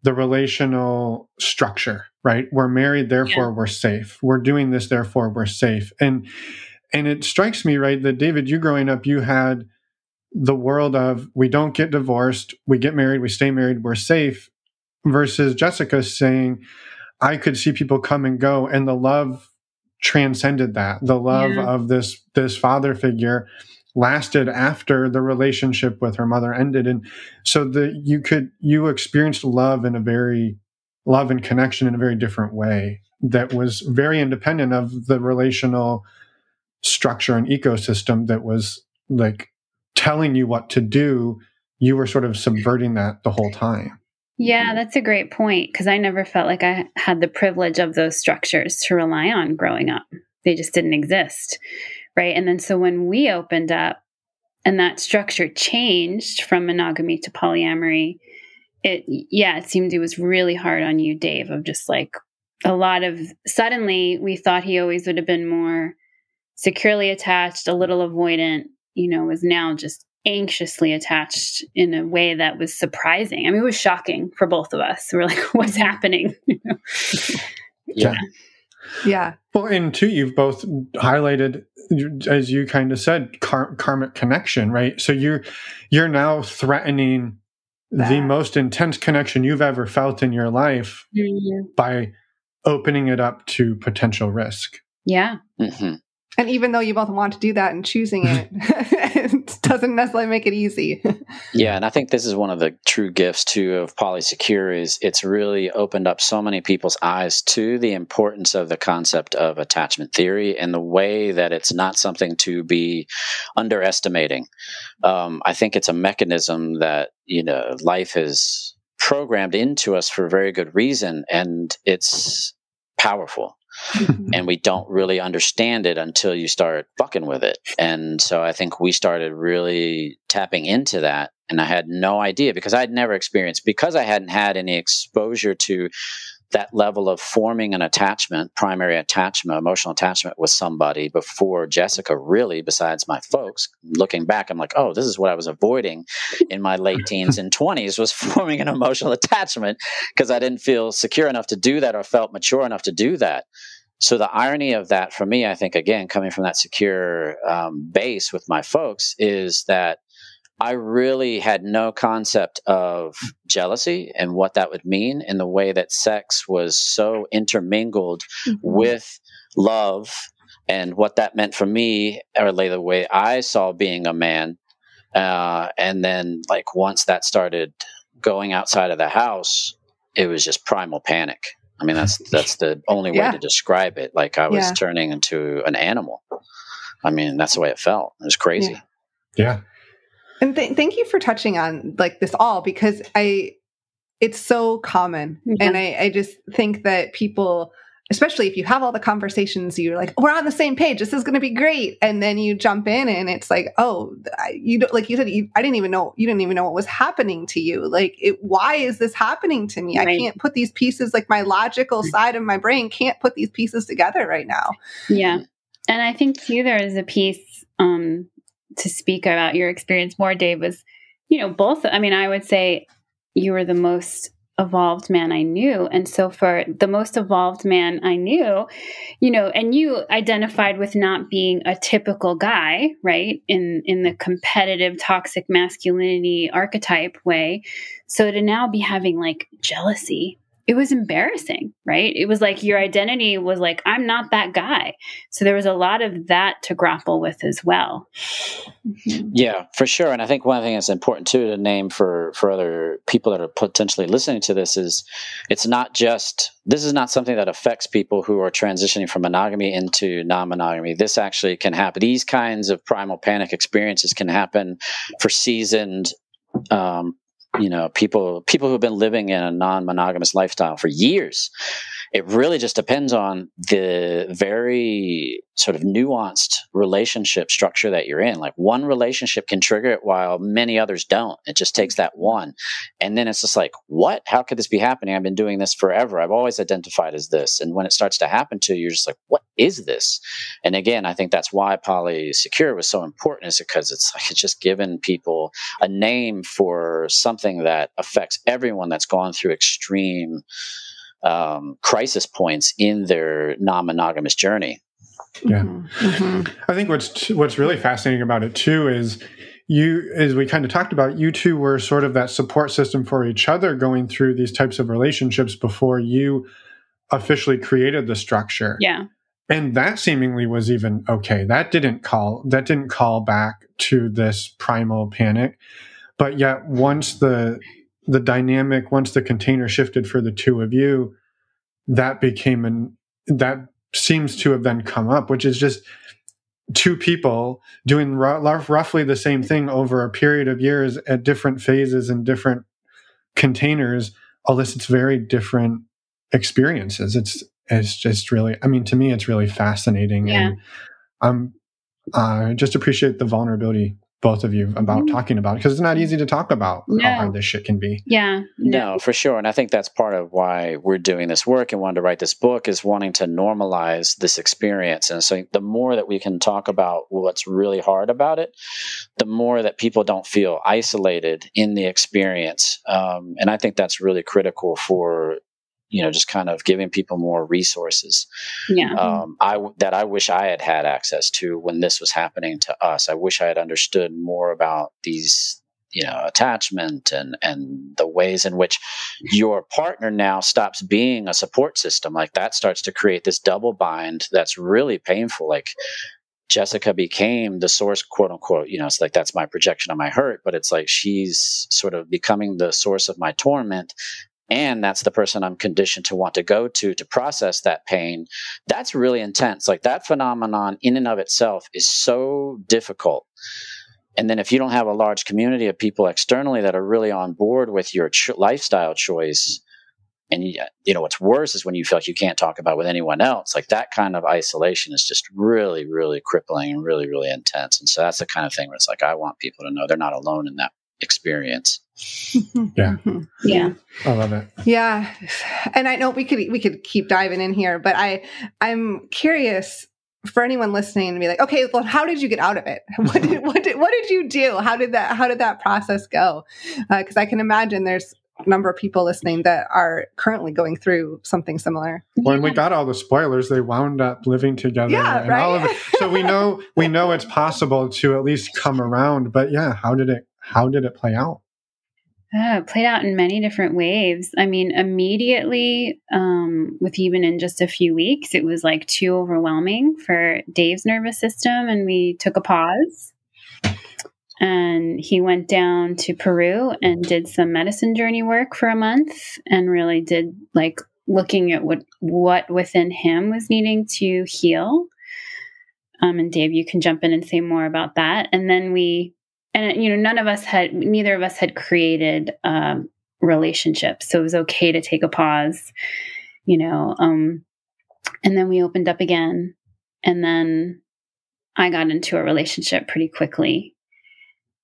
Speaker 3: the relational structure, right? We're married, therefore yeah. we're safe. We're doing this, therefore we're safe. And and it strikes me, right, that David, you growing up, you had the world of we don't get divorced, we get married, we stay married, we're safe, versus Jessica saying, I could see people come and go, and the love transcended that. The love yeah. of this this father figure lasted after the relationship with her mother ended. And so that you could you experienced love in a very love and connection in a very different way that was very independent of the relational structure and ecosystem that was like telling you what to do. You were sort of subverting that the whole time.
Speaker 5: Yeah that's a great point because i never felt like i had the privilege of those structures to rely on growing up. They just didn't exist right? And then so when we opened up and that structure changed from monogamy to polyamory, it yeah, it seemed it was really hard on you, Dave, of just like a lot of suddenly we thought he always would have been more securely attached, a little avoidant, you know, was now just anxiously attached in a way that was surprising. I mean, it was shocking for both of us. [laughs] We're like, what's mm-hmm. happening? [laughs]
Speaker 3: yeah.
Speaker 2: Yeah.
Speaker 3: Well, and two, you've both highlighted, as you kind of said, kar- karmic connection, right? So you're you're now threatening that. the most intense connection you've ever felt in your life mm-hmm. by opening it up to potential risk.
Speaker 5: Yeah. Mm-hmm.
Speaker 2: And even though you both want to do that and choosing it, it [laughs] doesn't necessarily make it easy. [laughs]
Speaker 1: yeah, and I think this is one of the true gifts too of Polysecure is it's really opened up so many people's eyes to the importance of the concept of attachment theory and the way that it's not something to be underestimating. Um, I think it's a mechanism that you know life is programmed into us for a very good reason, and it's powerful. Mm-hmm. and we don't really understand it until you start fucking with it. And so I think we started really tapping into that. And I had no idea because I'd never experienced, because I hadn't had any exposure to that level of forming an attachment, primary attachment, emotional attachment with somebody before Jessica, really, besides my folks. Looking back, I'm like, oh, this is what I was avoiding in my late [laughs] teens and 20s was forming an emotional [laughs] attachment because I didn't feel secure enough to do that or felt mature enough to do that. So the irony of that for me, I think, again, coming from that secure um, base with my folks, is that I really had no concept of jealousy and what that would mean in the way that sex was so intermingled mm-hmm. with love and what that meant for me, or the way I saw being a man. Uh, and then, like, once that started going outside of the house, it was just primal panic. I mean, that's [laughs] that's the only way yeah. to describe it. Like I was yeah. turning into an animal. I mean, that's the way it felt. It was crazy.
Speaker 3: Yeah. yeah.
Speaker 2: And th- thank you for touching on like this all because I, it's so common, mm-hmm. and I, I just think that people especially if you have all the conversations, you're like, we're on the same page. This is going to be great. And then you jump in and it's like, oh, you don't, like you said, you, I didn't even know, you didn't even know what was happening to you. Like, it, why is this happening to me? Right. I can't put these pieces, like my logical side of my brain can't put these pieces together right now.
Speaker 5: Yeah. And I think too, there is a piece um, to speak about your experience more, Dave, was, you know, both, I mean, I would say you were the most evolved man I knew. And so for the most evolved man I knew, you know, and you identified with not being a typical guy, right? In in the competitive toxic masculinity archetype way. So to now be having like jealousy it was embarrassing, right? It was like your identity was like, I'm not that guy. So there was a lot of that to grapple with as well.
Speaker 1: Mm-hmm. Yeah, for sure. And I think one thing that's important too to name for for other people that are potentially listening to this is it's not just this is not something that affects people who are transitioning from monogamy into non-monogamy. This actually can happen. These kinds of primal panic experiences can happen for seasoned um, you know people people who've been living in a non-monogamous lifestyle for years it really just depends on the very sort of nuanced relationship structure that you're in. Like one relationship can trigger it while many others don't. It just takes that one. And then it's just like, what? How could this be happening? I've been doing this forever. I've always identified as this. And when it starts to happen to you, you're just like, what is this? And again, I think that's why Polysecure was so important, is because it's like it's just given people a name for something that affects everyone that's gone through extreme um, crisis points in their non-monogamous journey.
Speaker 3: Yeah, mm-hmm. mm-hmm. I think what's what's really fascinating about it too is you, as we kind of talked about, you two were sort of that support system for each other going through these types of relationships before you officially created the structure.
Speaker 5: Yeah.
Speaker 3: And that seemingly was even okay. That didn't call that didn't call back to this primal panic. But yet once the the dynamic once the container shifted for the two of you that became an that seems to have then come up which is just two people doing r- roughly the same thing over a period of years at different phases and different containers elicits very different experiences it's it's just really i mean to me it's really fascinating
Speaker 5: yeah. and
Speaker 3: i'm I uh, just appreciate the vulnerability both of you about mm-hmm. talking about it because it's not easy to talk about no. how hard this shit can be.
Speaker 5: Yeah.
Speaker 1: No, for sure. And I think that's part of why we're doing this work and wanted to write this book is wanting to normalize this experience. And so the more that we can talk about what's really hard about it, the more that people don't feel isolated in the experience. Um, and I think that's really critical for you know just kind of giving people more resources
Speaker 5: yeah.
Speaker 1: um, i that i wish i had had access to when this was happening to us. I wish i had understood more about these you know attachment and and the ways in which your partner now stops being a support system. Like that starts to create this double bind that's really painful. Like Jessica became the source, quote unquote. You know, it's like that's my projection of my hurt, but it's like she's sort of becoming the source of my torment and that's the person I'm conditioned to want to go to to process that pain, that's really intense. Like that phenomenon in and of itself is so difficult. And then if you don't have a large community of people externally that are really on board with your ch- lifestyle choice, and you, you know what's worse is when you feel like you can't talk about with anyone else. Like that kind of isolation is just really, really crippling and really, really intense. And so that's the kind of thing where it's like I want people to know they're not alone in that experience.
Speaker 3: Yeah.
Speaker 5: Yeah.
Speaker 3: I love it.
Speaker 2: Yeah. And I know we could we could keep diving in here, but I I'm curious for anyone listening to be like, okay, well, how did you get out of it? [laughs] What did what did what did you do? How did that how did that process go? Because uh, I can imagine there's a number of people listening that are currently going through something similar.
Speaker 3: When we got all the spoilers, they wound up living together.
Speaker 2: Yeah, and right? all of
Speaker 3: it. [laughs] So we know we know it's possible to at least come around. But yeah, how did it how did it play out?
Speaker 5: Uh, played out in many different waves. I mean, immediately, um, with even in just a few weeks, it was like too overwhelming for Dave's nervous system, and we took a pause. And he went down to Peru and did some medicine journey work for a month, and really did like looking at what what within him was needing to heal. Um, and Dave, you can jump in and say more about that. And then we and you know none of us had neither of us had created um, relationships so it was okay to take a pause you know um, and then we opened up again. And then I got into a relationship pretty quickly.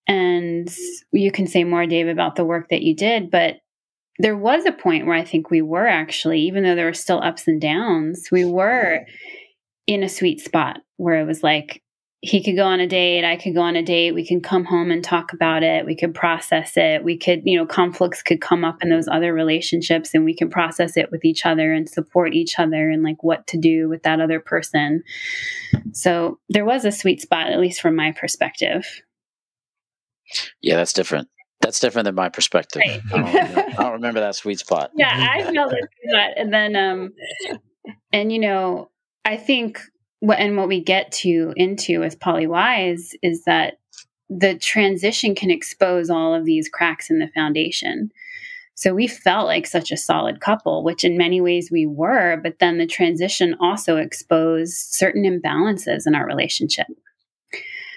Speaker 5: And you can say more, Dave, about the work that you did, but there was a point where I think we were actually, even though there were still ups and downs, we were in a sweet spot where it was like, he could go on a date, I could go on a date, we can come home and talk about it, we could process it, we could, you know, conflicts could come up in those other relationships and we can process it with each other and support each other and like what to do with that other person. So there was a sweet spot, at least from my perspective.
Speaker 1: Yeah, that's different. That's different than my perspective. Right. I, don't remember, I, don't remember, that sweet spot. [laughs]
Speaker 5: Yeah, I felt it, and then, um, and you know, I think what and what we get to into with Polywise is that the transition can expose all of these cracks in the foundation. So we felt like such a solid couple, which in many ways we were, but then the transition also exposed certain imbalances in our relationship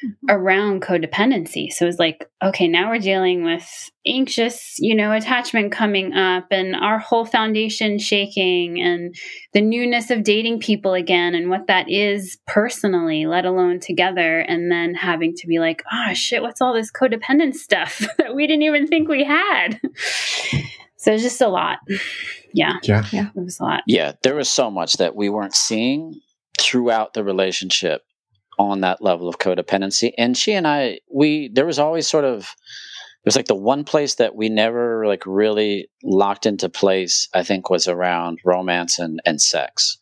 Speaker 5: Mm-hmm. around codependency. So it's like, okay, now we're dealing with anxious, you know, attachment coming up and our whole foundation shaking and the newness of dating people again and what that is personally, let alone together. And then having to be like, oh shit, what's all this codependent stuff [laughs] that we didn't even think we had? so it's just a lot. Yeah.
Speaker 3: Yeah.
Speaker 5: Yeah. It was a lot.
Speaker 1: Yeah. There was so much that we weren't seeing throughout the relationship on that level of codependency. And she and I, we, there was always sort of, it was like the one place that we never like really locked into place, I think, was around romance and, and sex.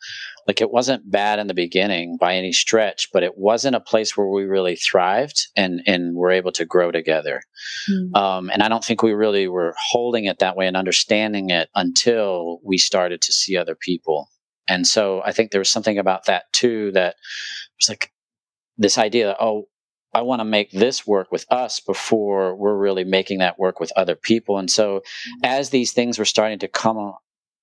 Speaker 1: Like it wasn't bad in the beginning by any stretch, but it wasn't a place where we really thrived and, and were able to grow together. Mm. Um, and I don't think we really were holding it that way and understanding it until we started to see other people. And so I think there was something about that too that was like, this idea that, oh, I want to make this work with us before we're really making that work with other people. And so as these things were starting to come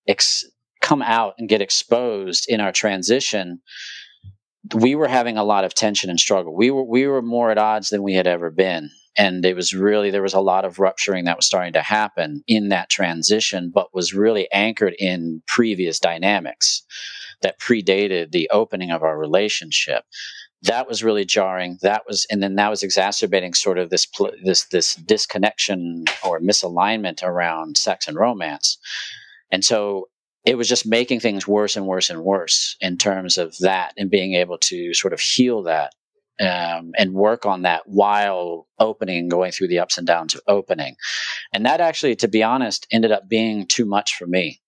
Speaker 1: ex, come out and get exposed in our transition, we were having a lot of tension and struggle. We were we were more at odds than we had ever been. And it was really there was a lot of rupturing that was starting to happen in that transition, but was really anchored in previous dynamics that predated the opening of our relationship that was really jarring. That was and then that was exacerbating sort of this this this disconnection or misalignment around sex and romance. And so it was just making things worse and worse and worse in terms of that and being able to sort of heal that um, and work on that while opening and going through the ups and downs of opening. And that actually to be honest ended up being too much for me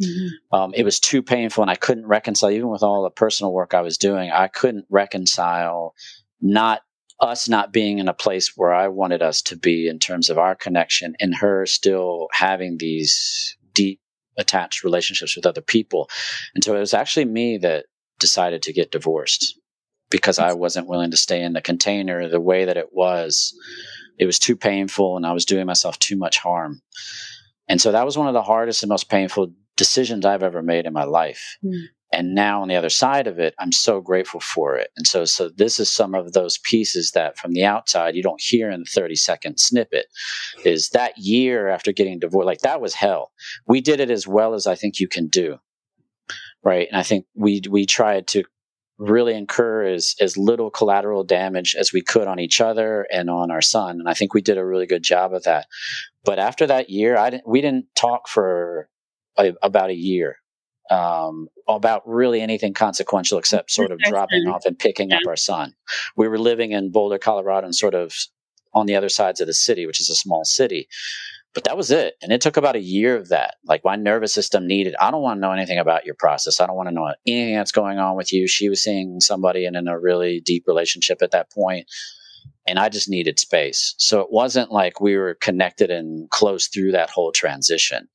Speaker 1: Mm-hmm. Um, it was too painful, and I couldn't reconcile. Even with all the personal work I was doing, I couldn't reconcile not us not being in a place where I wanted us to be in terms of our connection, and her still having these deep attached relationships with other people. And so it was actually me that decided to get divorced because I wasn't willing to stay in the container the way that it was. It was too painful, and I was doing myself too much harm. And so that was one of the hardest and most painful decisions I've ever made in my life. Mm. And now on the other side of it, I'm so grateful for it. And so, so this is some of those pieces that from the outside you don't hear in the 30 second snippet. Is that year after getting divorced, like that was hell. We did it as well as I think you can do, right? And I think we we tried to really incur as as little collateral damage as we could on each other and on our son. And I think we did a really good job of that. But after that year, I didn't. We didn't talk for a, about a year um, about really anything consequential except sort of dropping off and picking up our son. We were living in Boulder, Colorado, and sort of on the other sides of the city, which is a small city. But that was it. And it took about a year of that. Like my nervous system needed, I don't want to know anything about your process. I don't want to know anything that's going on with you. She was seeing somebody and in a really deep relationship at that point and I just needed space. So it wasn't like we were connected and close through that whole transition.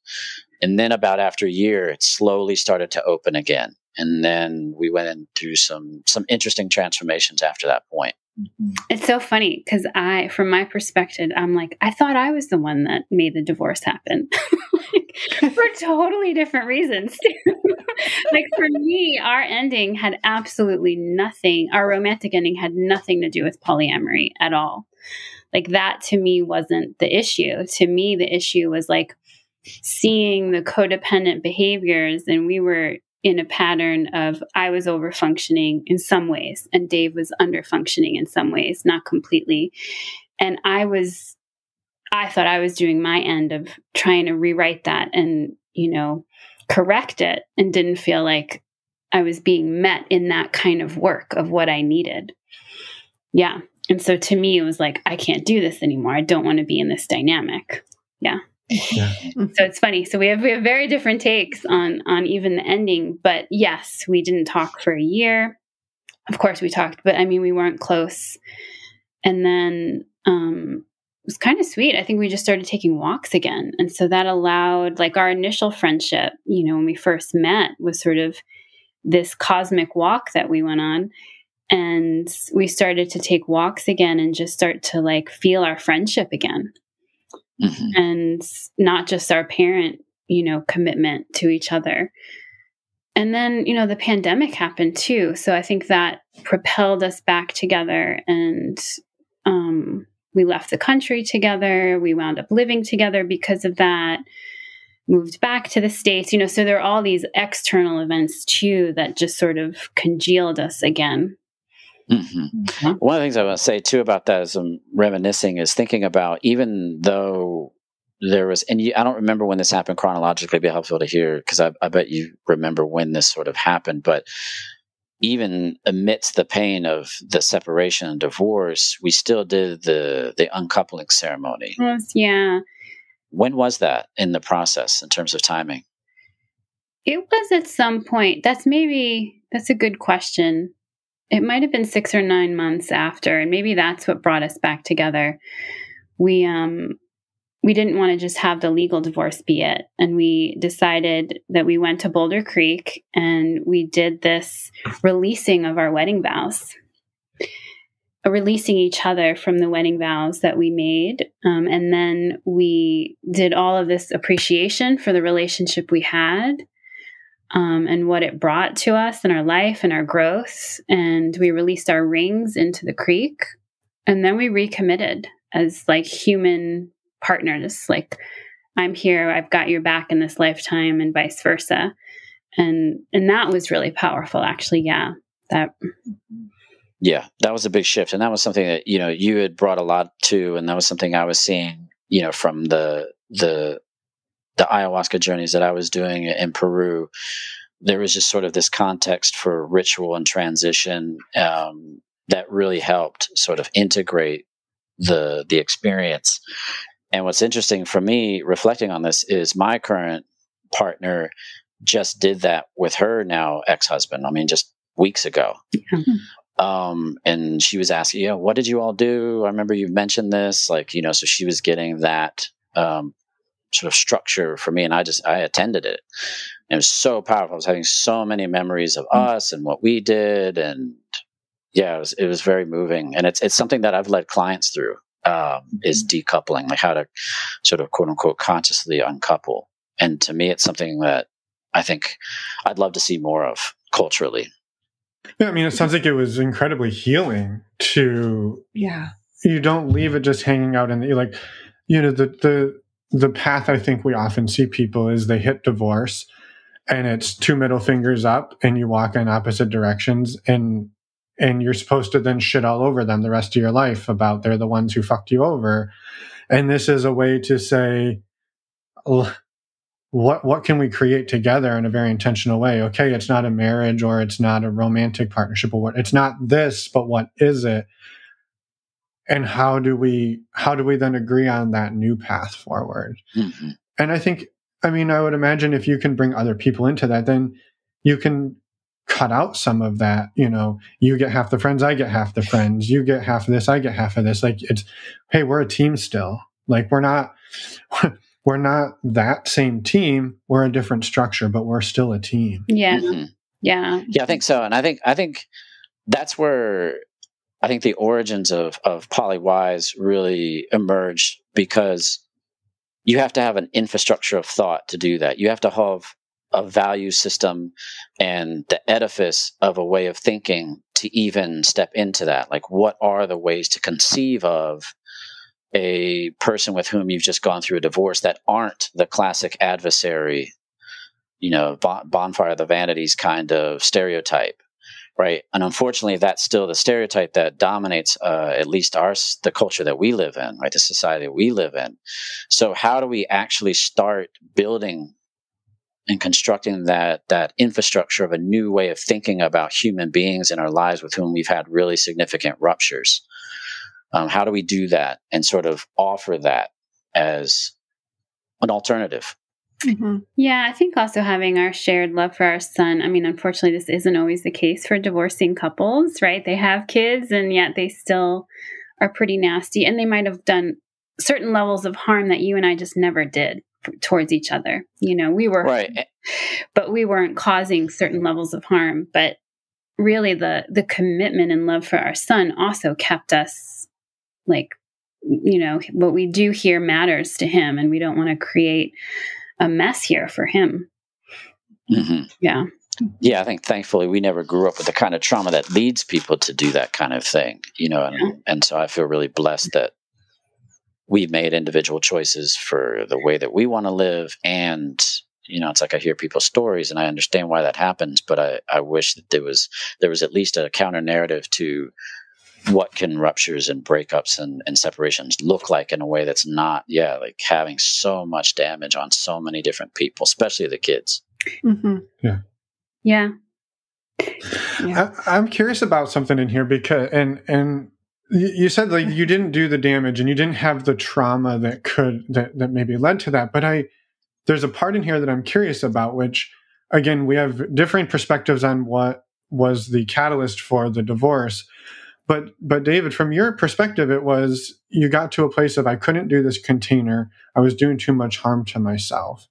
Speaker 1: And then about after a year, it slowly started to open again. And then we went through some some interesting transformations after that point.
Speaker 5: Mm-hmm. It's so funny because I, from my perspective, I'm like, I thought I was the one that made the divorce happen [laughs] like, for totally different reasons. [laughs] like for me, our ending had absolutely nothing, our romantic ending had nothing to do with polyamory at all. Like that to me wasn't the issue. To me, the issue was like, seeing the codependent behaviors and we were in a pattern of I was over functioning in some ways and Dave was under functioning in some ways, not completely. And I was, I thought I was doing my end of trying to rewrite that and, you know, correct it and didn't feel like I was being met in that kind of work of what I needed. Yeah. And so to me, it was like, I can't do this anymore. I don't want to be in this dynamic. Yeah. Yeah. So it's funny. So we have we have very different takes on on even the ending. But yes, we didn't talk for a year. Of course we talked, but I mean we weren't close. And then um it was kind of sweet. I think we just started taking walks again. And so that allowed like our initial friendship, you know, when we first met was sort of this cosmic walk that we went on and we started to take walks again and just start to like feel our friendship again mm-hmm. and not just our parent you know commitment to each other and then you know the pandemic happened too so i think that propelled us back together and um, we left the country together we wound up living together because of that moved back to the states you know so there are all these external events too that just sort of congealed us again
Speaker 1: Mm-hmm. Mm-hmm. One of the things I want to say too about that as I'm reminiscing is thinking about even though there was, and you, I don't remember when this happened chronologically. It'd be helpful to hear because I, I bet you remember when this sort of happened. But even amidst the pain of the separation and divorce, we still did the the uncoupling ceremony.
Speaker 5: Yes, yeah.
Speaker 1: When was that in the process in terms of timing?
Speaker 5: It was at some point. That's maybe that's a good question it might have been six or nine months after, and maybe that's what brought us back together. We um we didn't want to just have the legal divorce be it. And we decided that we went to Boulder Creek and we did this releasing of our wedding vows, releasing each other from the wedding vows that we made. Um, and then we did all of this appreciation for the relationship we had um, and what it brought to us in our life and our growth. And we released our rings into the creek. And then we recommitted as like human partners. Like, I'm here, I've got your back in this lifetime, and vice versa. And and that was really powerful, actually. Yeah. That
Speaker 1: yeah, that was a big shift. And that was something that, you know, you had brought a lot to, and that was something I was seeing, you know, from the the the ayahuasca journeys that I was doing in Peru, there was just sort of this context for ritual and transition um, that really helped sort of integrate the the experience. And what's interesting for me, reflecting on this, is my current partner just did that with her now ex husband. I mean, just weeks ago. Um, and she was asking, yeah, what did you all do? I remember you mentioned this, like, you know, so she was getting that um, sort of structure for me, and I just I attended it. And it was so powerful. I was having so many memories of mm-hmm. us and what we did, and yeah, it was it was very moving. And it's it's something that I've led clients through um, is mm-hmm. decoupling, like how to sort of quote unquote consciously uncouple. And to me, it's something that I think I'd love to see more of culturally.
Speaker 3: Yeah, I mean, it sounds like it was incredibly healing to.
Speaker 2: Yeah.
Speaker 3: You don't leave it just hanging out in the like, you know, the the the path I think we often see people is they hit divorce and it's two middle fingers up and you walk in opposite directions and and you're supposed to then shit all over them the rest of your life about they're the ones who fucked you over. And this is a way to say what what can we create together in a very intentional way? Okay, it's not a marriage or it's not a romantic partnership or what it's not this, but what is it? And how do we how do we then agree on that new path forward? Mm-hmm. and i think i mean i would imagine if you can bring other people into that then you can cut out some of that you know you get half the friends i get half the friends you get half of this i get half of this. Like it's hey we're a team still. Like we're not [laughs] we're not that same team. We're a different structure but we're still a team.
Speaker 5: Yeah. Mm-hmm. yeah.
Speaker 1: Yeah i think so. And i think i think that's where I think the origins of of Polywise really emerged because you have to have an infrastructure of thought to do that. You have to have a value system and the edifice of a way of thinking to even step into that. Like, what are the ways to conceive of a person with whom you've just gone through a divorce that aren't the classic adversary you know, bonfire of the vanities kind of stereotype, right? And unfortunately, that's still the stereotype that dominates uh, at least our the culture that we live in, right? The society we live in. So, how do we actually start building and constructing that that infrastructure of a new way of thinking about human beings in our lives with whom we've had really significant ruptures? Um, how do we do that and sort of offer that as an alternative?
Speaker 5: Mm-hmm. Yeah, I think also having our shared love for our son. I mean, unfortunately, this isn't always the case for divorcing couples, right? They have kids and yet they still are pretty nasty and they might have done certain levels of harm that you and I just never did towards each other. You know, we were
Speaker 1: right, [laughs]
Speaker 5: but we weren't causing certain levels of harm. But really, the the commitment and love for our son also kept us like, you know, what we do here matters to him, and we don't want to create a mess here for him.
Speaker 1: Mm-hmm.
Speaker 5: Yeah.
Speaker 1: Yeah, I think thankfully we never grew up with the kind of trauma that leads people to do that kind of thing, you know, and, yeah. and so I feel really blessed that we've made individual choices for the way that we want to live and you know it's like i hear people's stories and i understand why that happens but i, I wish that there was there was at least a counter narrative to what can ruptures and breakups and, and separations look like in a way that's not yeah like having so much damage on so many different people especially the kids
Speaker 3: mm-hmm. yeah
Speaker 5: yeah
Speaker 3: yeah. I, I'm curious about something in here because and and you said like you didn't do the damage and you didn't have the trauma that could that, that maybe led to that but i there's a part in here that i'm curious about which again we have different perspectives on what was the catalyst for the divorce but but david from your perspective it was you got to a place of i couldn't do this container i was doing too much harm to myself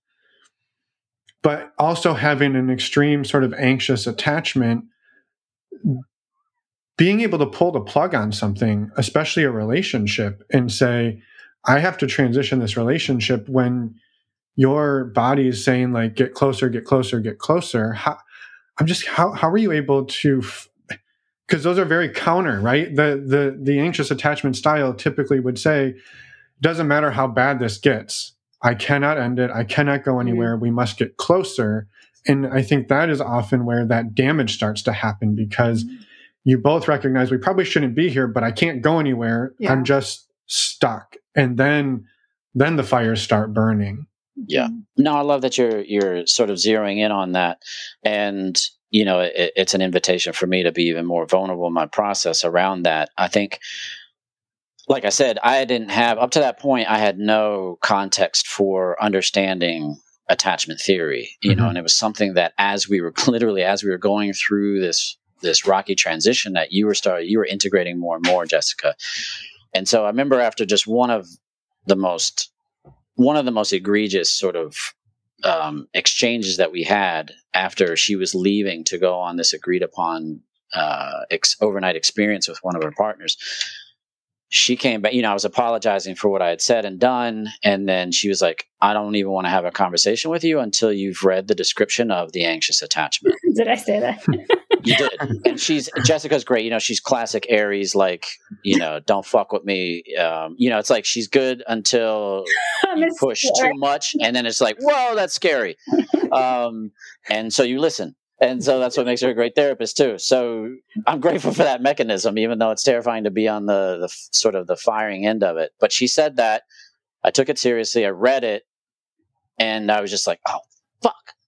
Speaker 3: but also having an extreme sort of anxious attachment being able to pull the plug on something, especially a relationship, and say, I have to transition this relationship when your body is saying, like, get closer, get closer, get closer. How, I'm just, how, how are you able to? Because those are very counter, right? The, the, the anxious attachment style typically would say, doesn't matter how bad this gets. I cannot end it. I cannot go mm-hmm. anywhere. Mm-hmm. We must get closer. And I think that is often where that damage starts to happen because mm-hmm you both recognize we probably shouldn't be here, but I can't go anywhere. Yeah. I'm just stuck. And then then the fires start burning.
Speaker 1: Yeah. No, I love that you're you're sort of zeroing in on that. And you know, it, it's an invitation for me to be even more vulnerable in my process around that. I think like I said, I didn't have up to that point I had no context for understanding attachment theory, you mm-hmm. know, and it was something that as we were [laughs] literally as we were going through this this rocky transition that you were starting you were integrating more and more jessica and so i remember after just one of the most one of the most egregious sort of um, exchanges that we had after she was leaving to go on this agreed upon uh, ex- overnight experience with one of her partners she came back, you know, I was apologizing for what I had said and done. And then she was like, I don't even want to have a conversation with you until you've read the description of the anxious attachment. [laughs]
Speaker 5: Did I say that? [laughs]
Speaker 1: you did. [laughs] And she's, Jessica's great. You know, she's classic Aries, like, you know, don't fuck with me. Um, you know, it's like she's good until [laughs] you push too much. And then it's like, whoa, that's scary. [laughs] Um, and so you listen and so that's what makes her a great therapist too. So I'm grateful for that mechanism, even though it's terrifying to be on the, the sort of the firing end of it. But she said that I took it seriously. I read it, and I was just like, oh fuck.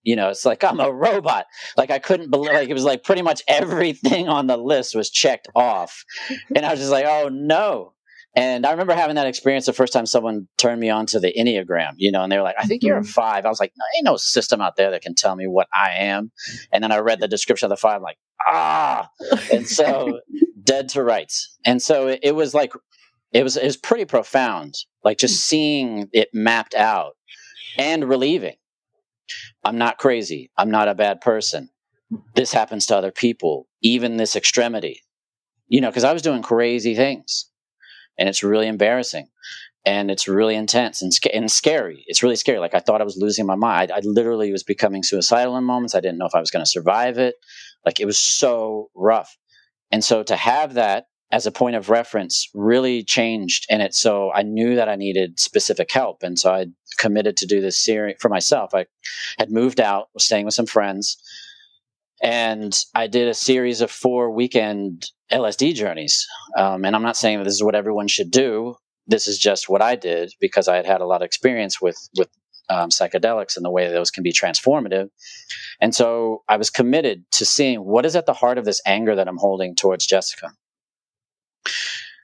Speaker 1: You know, it's like I'm a robot. Like I couldn't believe. Like it was like pretty much everything [laughs] on the list was checked off, and I was just like, oh no. And I remember having that experience the first time someone turned me on to the Enneagram, you know, and they were like, I think you're a mm-hmm. five. I was like, no, ain't no system out there that can tell me what I am. And then I read the description of the five, I'm like, ah. And so [laughs] dead to rights. And so it, it was like, it was, it was pretty profound, like just mm. seeing it mapped out and relieving. I'm not crazy. I'm not a bad person. This happens to other people, even this extremity, you know, because I was doing crazy things and it's really embarrassing and it's really intense and, sc- and scary. It's really scary. Like I thought I was losing my mind. I, I literally was becoming suicidal in moments. I didn't know if I was going to survive it. Like it was so rough. And so to have that as a point of reference really changed in it. So i knew that i needed specific help. And so i committed to do this series for myself. I had moved out was staying with some friends. And i did a series of four weekend lsd journeys. Um, and i'm not saying that this is what everyone should do. This is just what i did because i had had a lot of experience with with um, psychedelics and the way those can be transformative. And so i was committed to seeing what is at the heart of this anger that i'm holding towards jessica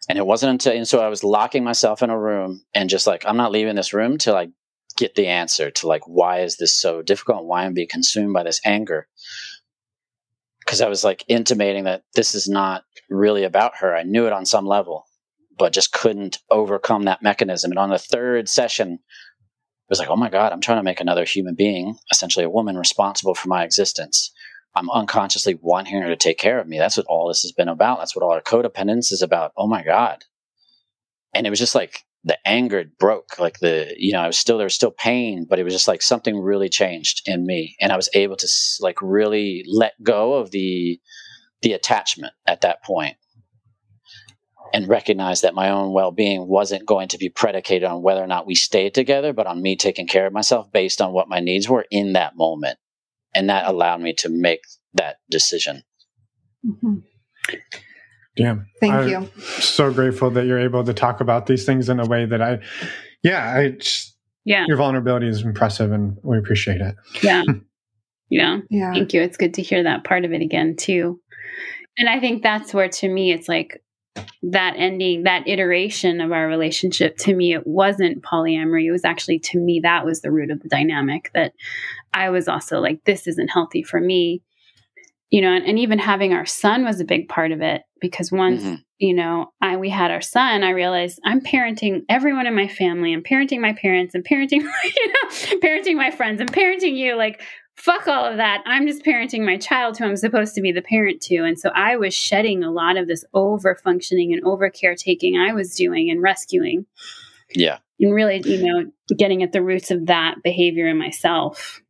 Speaker 1: and it wasn't until, and so I was locking myself in a room and just like, I'm not leaving this room till I get the answer to like, why is this so difficult? Why am I'm being consumed by this anger? Because I was like intimating that this is not really about her. I knew it on some level, but just couldn't overcome that mechanism. And on the third session, it was like, oh my God, I'm trying to make another human being, essentially a woman, responsible for my existence. I'm unconsciously wanting her to take care of me. That's what all this has been about. That's what all our codependence is about. Oh my God. And it was just like the anger broke. Like the, you know, I was still, there was still pain, but it was just like something really changed in me. And I was able to like really let go of the, the attachment at that point and recognize that my own well-being wasn't going to be predicated on whether or not we stayed together, but on me taking care of myself based on what my needs were in that moment and that allowed me to make that decision.
Speaker 3: Mm-hmm. Damn.
Speaker 2: Thank
Speaker 3: I'm
Speaker 2: you.
Speaker 3: So grateful that you're able to talk about these things in a way that I, yeah, I just,
Speaker 5: yeah,
Speaker 3: your vulnerability is impressive and we appreciate it.
Speaker 5: Yeah. [laughs] yeah.
Speaker 2: Yeah.
Speaker 5: Thank you. It's good to hear that part of it again, too. And I think that's where, to me, it's like that ending, that iteration of our relationship, to me, it wasn't polyamory. It was actually, to me, that was the root of the dynamic that I was also like, this isn't healthy for me. You know, and, and even having our son was a big part of it because once, mm-hmm. you know, I we had our son, I realized I'm parenting everyone in my family. I'm parenting my parents and parenting, [laughs] you know, parenting my friends and parenting you. Like fuck all of that. I'm just parenting my child who I'm supposed to be the parent to. And so I was shedding a lot of this over functioning and over caretaking I was doing and rescuing.
Speaker 1: Yeah.
Speaker 5: And really, you know, getting at the roots of that behavior in myself.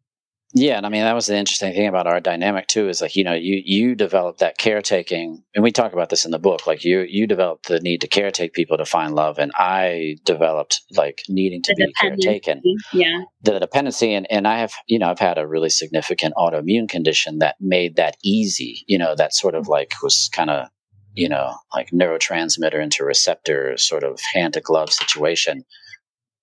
Speaker 1: Yeah, and I mean that was the interesting thing about our dynamic too. Is like you know you you develop that caretaking, and we talk about this in the book. Like you you developed the need to caretake people to find love, and I developed like needing to
Speaker 5: the
Speaker 1: be caretaken.
Speaker 5: Yeah,
Speaker 1: the dependency, and and I have you know I've had a really significant autoimmune condition that made that easy. You know that sort of like was kind of you know like neurotransmitter into receptor sort of hand to glove situation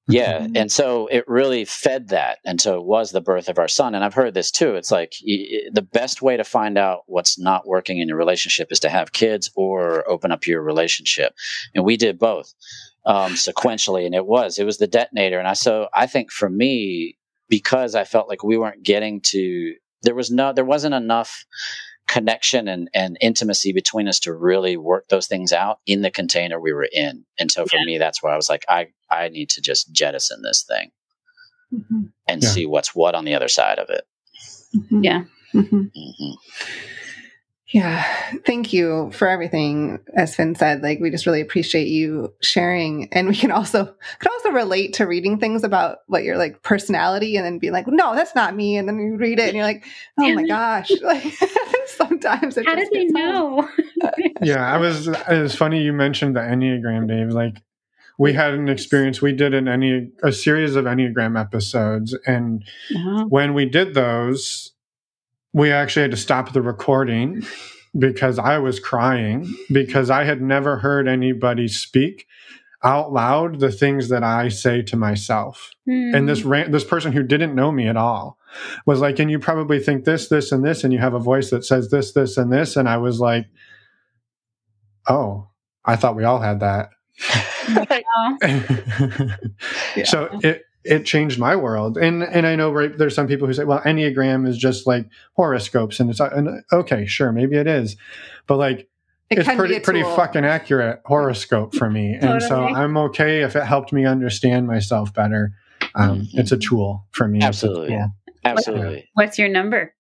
Speaker 1: yeah. Mm-hmm. And so it really fed that. And so it was the birth of our son. And I've heard this too. It's like the best way to find out what's not working in your relationship is to have kids or open up your relationship. And we did both um, sequentially. And it was, it was the detonator. And I, so I think for me, because I felt like we weren't getting to, there was no, there wasn't enough connection and, and intimacy between us to really work those things out in the container we were in. And so for yeah. me, that's where I was like, I, I need to just jettison this thing mm-hmm. and yeah. see what's what on the other side of it.
Speaker 5: Mm-hmm. Yeah.
Speaker 2: Mm-hmm. Yeah. Thank you for everything. As Finn said, like we just really appreciate you sharing. And we can also can also relate to reading things about what your like personality and then being like, no, that's not me. And then you read it and you're like, oh my gosh. [laughs] Like [laughs] sometimes
Speaker 5: How did they know? [laughs]
Speaker 3: yeah, I was it was funny you mentioned the Enneagram, Dave. Like we had an experience we did an any a series of enneagram episodes and uh-huh. when we did those we actually had to stop the recording because I was crying because I had never heard anybody speak out loud the things that I say to myself. Mm. And this hmm. ran- this person who didn't know me at all was like, and you probably think this, this, and this, and you have a voice that says this, this, and this. And I was like, oh, I thought we all had that. [laughs] yeah. [laughs] So it it changed my world. And and I know right there's some people who say, well, Enneagram is just like horoscopes, and it's and okay, sure, maybe it is, but like it it's pretty pretty fucking accurate horoscope for me, totally. and so I'm okay if it helped me understand myself better. Um, mm-hmm. It's a tool for me.
Speaker 1: Absolutely, absolutely.
Speaker 5: What's your number?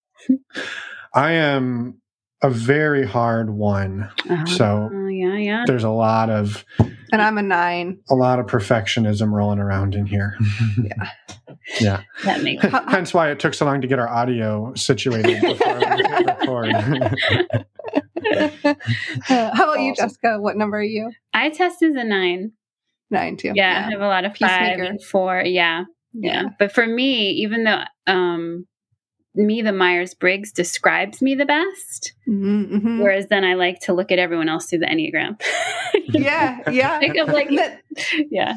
Speaker 3: I am a very hard one. Uh-huh. So
Speaker 5: oh, yeah, yeah.
Speaker 3: There's a lot of
Speaker 2: and I'm a nine.
Speaker 3: A lot of perfectionism rolling around in here. [laughs]
Speaker 2: yeah.
Speaker 3: Yeah.
Speaker 5: That makes [laughs]
Speaker 3: Hence why it took so long to get our audio situated [laughs] before we record.
Speaker 2: How about you, Jessica? What number are you?
Speaker 5: I test as a nine.
Speaker 2: Nine, too.
Speaker 5: Yeah, I have a lot of five and four. Yeah, yeah.
Speaker 2: Yeah.
Speaker 5: But for me, even though um, me, the Myers Briggs describes me the best,
Speaker 2: Mhm, mhm.
Speaker 5: whereas then I like to look at everyone else through the Enneagram. [laughs]
Speaker 2: Yeah, yeah.
Speaker 5: Like, like,
Speaker 2: That-
Speaker 5: yeah,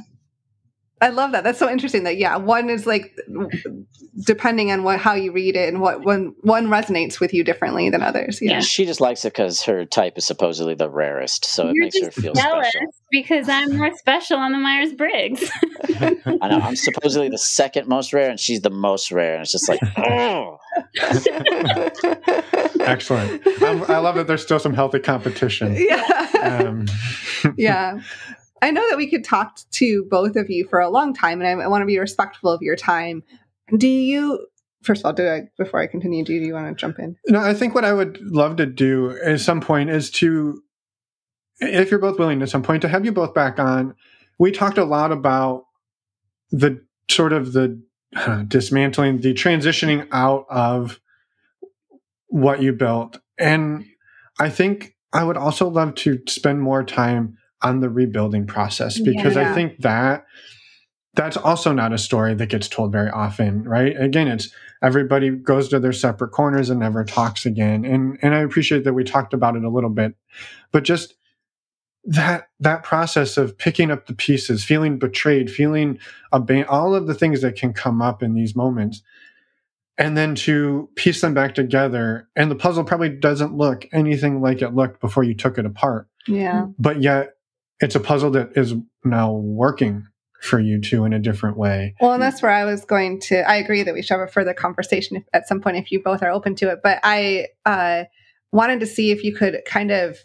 Speaker 2: I love that. That's so interesting. That yeah, one is like depending on what how you read it and what one one resonates with you differently than others. Yeah.
Speaker 1: She just likes it because her type is supposedly the rarest, so it
Speaker 5: you're
Speaker 1: makes her feel
Speaker 5: jealous
Speaker 1: special.
Speaker 5: because I'm more special on the Myers Briggs. [laughs]
Speaker 1: I know I'm supposedly the second most rare, and she's the most rare, and it's just like, oh, [laughs]
Speaker 3: Excellent. Um, I love that there's still some healthy competition.
Speaker 2: yeah.
Speaker 3: Um, [laughs]
Speaker 2: yeah. I know that we could talk to both of you for a long time, and I, I want to be respectful of your time. Do you, first of all, do I, before I continue, do you want to jump in?
Speaker 3: No, I think what I would love to do at some point is to, if you're both willing at some point, to have you both back on. We talked a lot about the sort of the uh, [sighs] dismantling, the transitioning out of what you built. And I think I would also love to spend more time on the rebuilding process because
Speaker 2: Yeah.
Speaker 3: I think that that's also not a story that gets told very often, right? Again, it's everybody goes to their separate corners and never talks again. And and I appreciate that we talked about it a little bit, but just that that process of picking up the pieces, feeling betrayed, feeling abandoned, all of the things that can come up in these moments, and then to piece them back together. And the puzzle probably doesn't look anything like it looked before you took it apart,
Speaker 2: Yeah.
Speaker 3: but yet it's a puzzle that is now working for you two in a different way.
Speaker 2: Well, and that's where I was going to. I agree that we should have a further conversation if, at some point if you both are open to it. But I uh, wanted to see if you could kind of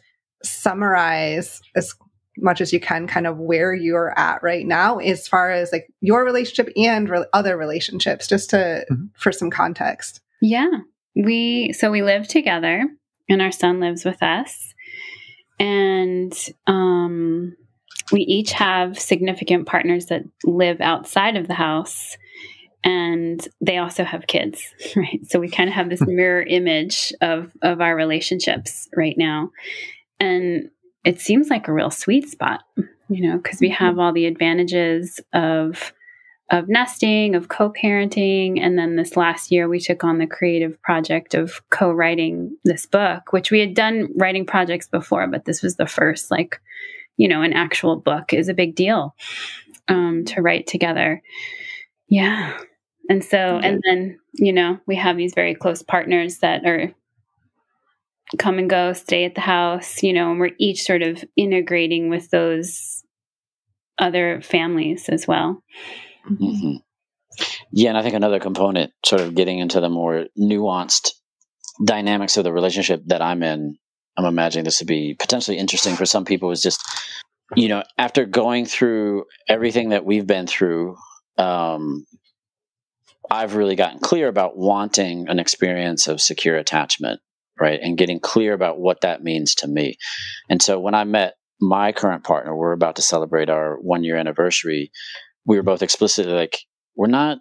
Speaker 2: summarize as much as you can, kind of where you're at right now, as far as like your relationship and re- other relationships, just to
Speaker 3: Mhm.
Speaker 2: for some context.
Speaker 5: Yeah. We so we live together and our son lives with us. And um we each have significant partners that live outside of the house and they also have kids, [laughs] right? So we kind of have this mirror image of of our relationships right now. And it seems like a real sweet spot, you know, because we have all the advantages of of nesting, of co-parenting, and then this last year we took on the creative project of co-writing this book, which we had done writing projects before, but this was the first like, you know, an actual book is a big deal um, to write together. Yeah. And so, and then, you know, we have these very close partners that are come and go, stay at the house, you know, and we're each sort of integrating with those other families as well.
Speaker 1: Hmm Yeah, and I think another component, sort of getting into the more nuanced dynamics of the relationship that I'm in, I'm imagining this would be potentially interesting for some people. Is just, you know, after going through everything that we've been through, um, I've really gotten clear about wanting an experience of secure attachment, right, and getting clear about what that means to me. And so when I met my current partner, we're about to celebrate our one year anniversary we were both explicitly like we're not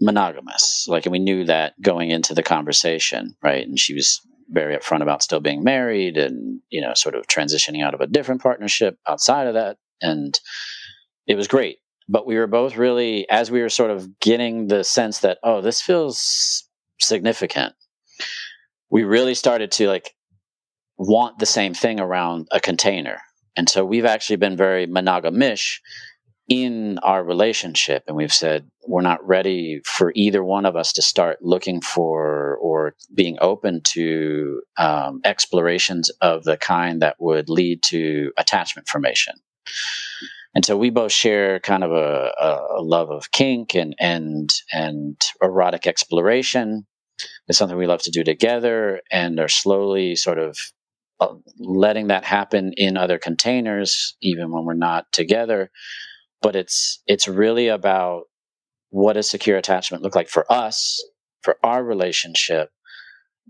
Speaker 1: monogamous. Like and we knew that going into the conversation right? And she was very upfront about still being married and you know sort of transitioning out of a different partnership outside of that. And it was great. But we were both really as we were sort of getting the sense that oh this feels significant we really started to like want the same thing around a container. And so we've actually been very monogamish in our relationship and we've said we're not ready for either one of us to start looking for or being open to um, explorations of the kind that would lead to attachment formation. And so we both share kind of a, a love of kink and and and erotic exploration. It's something we love to do together and are slowly sort of uh, letting that happen in other containers even when we're not together but it's it's really about what does secure attachment look like for us for our relationship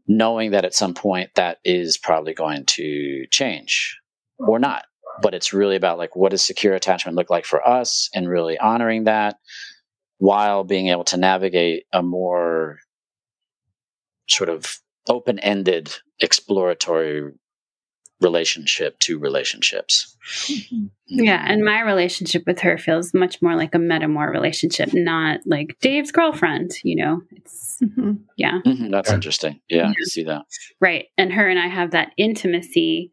Speaker 1: knowing that at some point that is probably going to change or not. But it's really about like what does secure attachment look like for us and really honoring that while being able to navigate a more sort of open-ended exploratory relationship to relationships. [laughs]
Speaker 5: Yeah, and my relationship with her feels much more like a metamor relationship, not like Dave's girlfriend. You know, it's
Speaker 2: Mm-hmm.
Speaker 5: yeah,
Speaker 1: Mhm, That's interesting. Yeah, I can see that.
Speaker 5: right. And her and I have that intimacy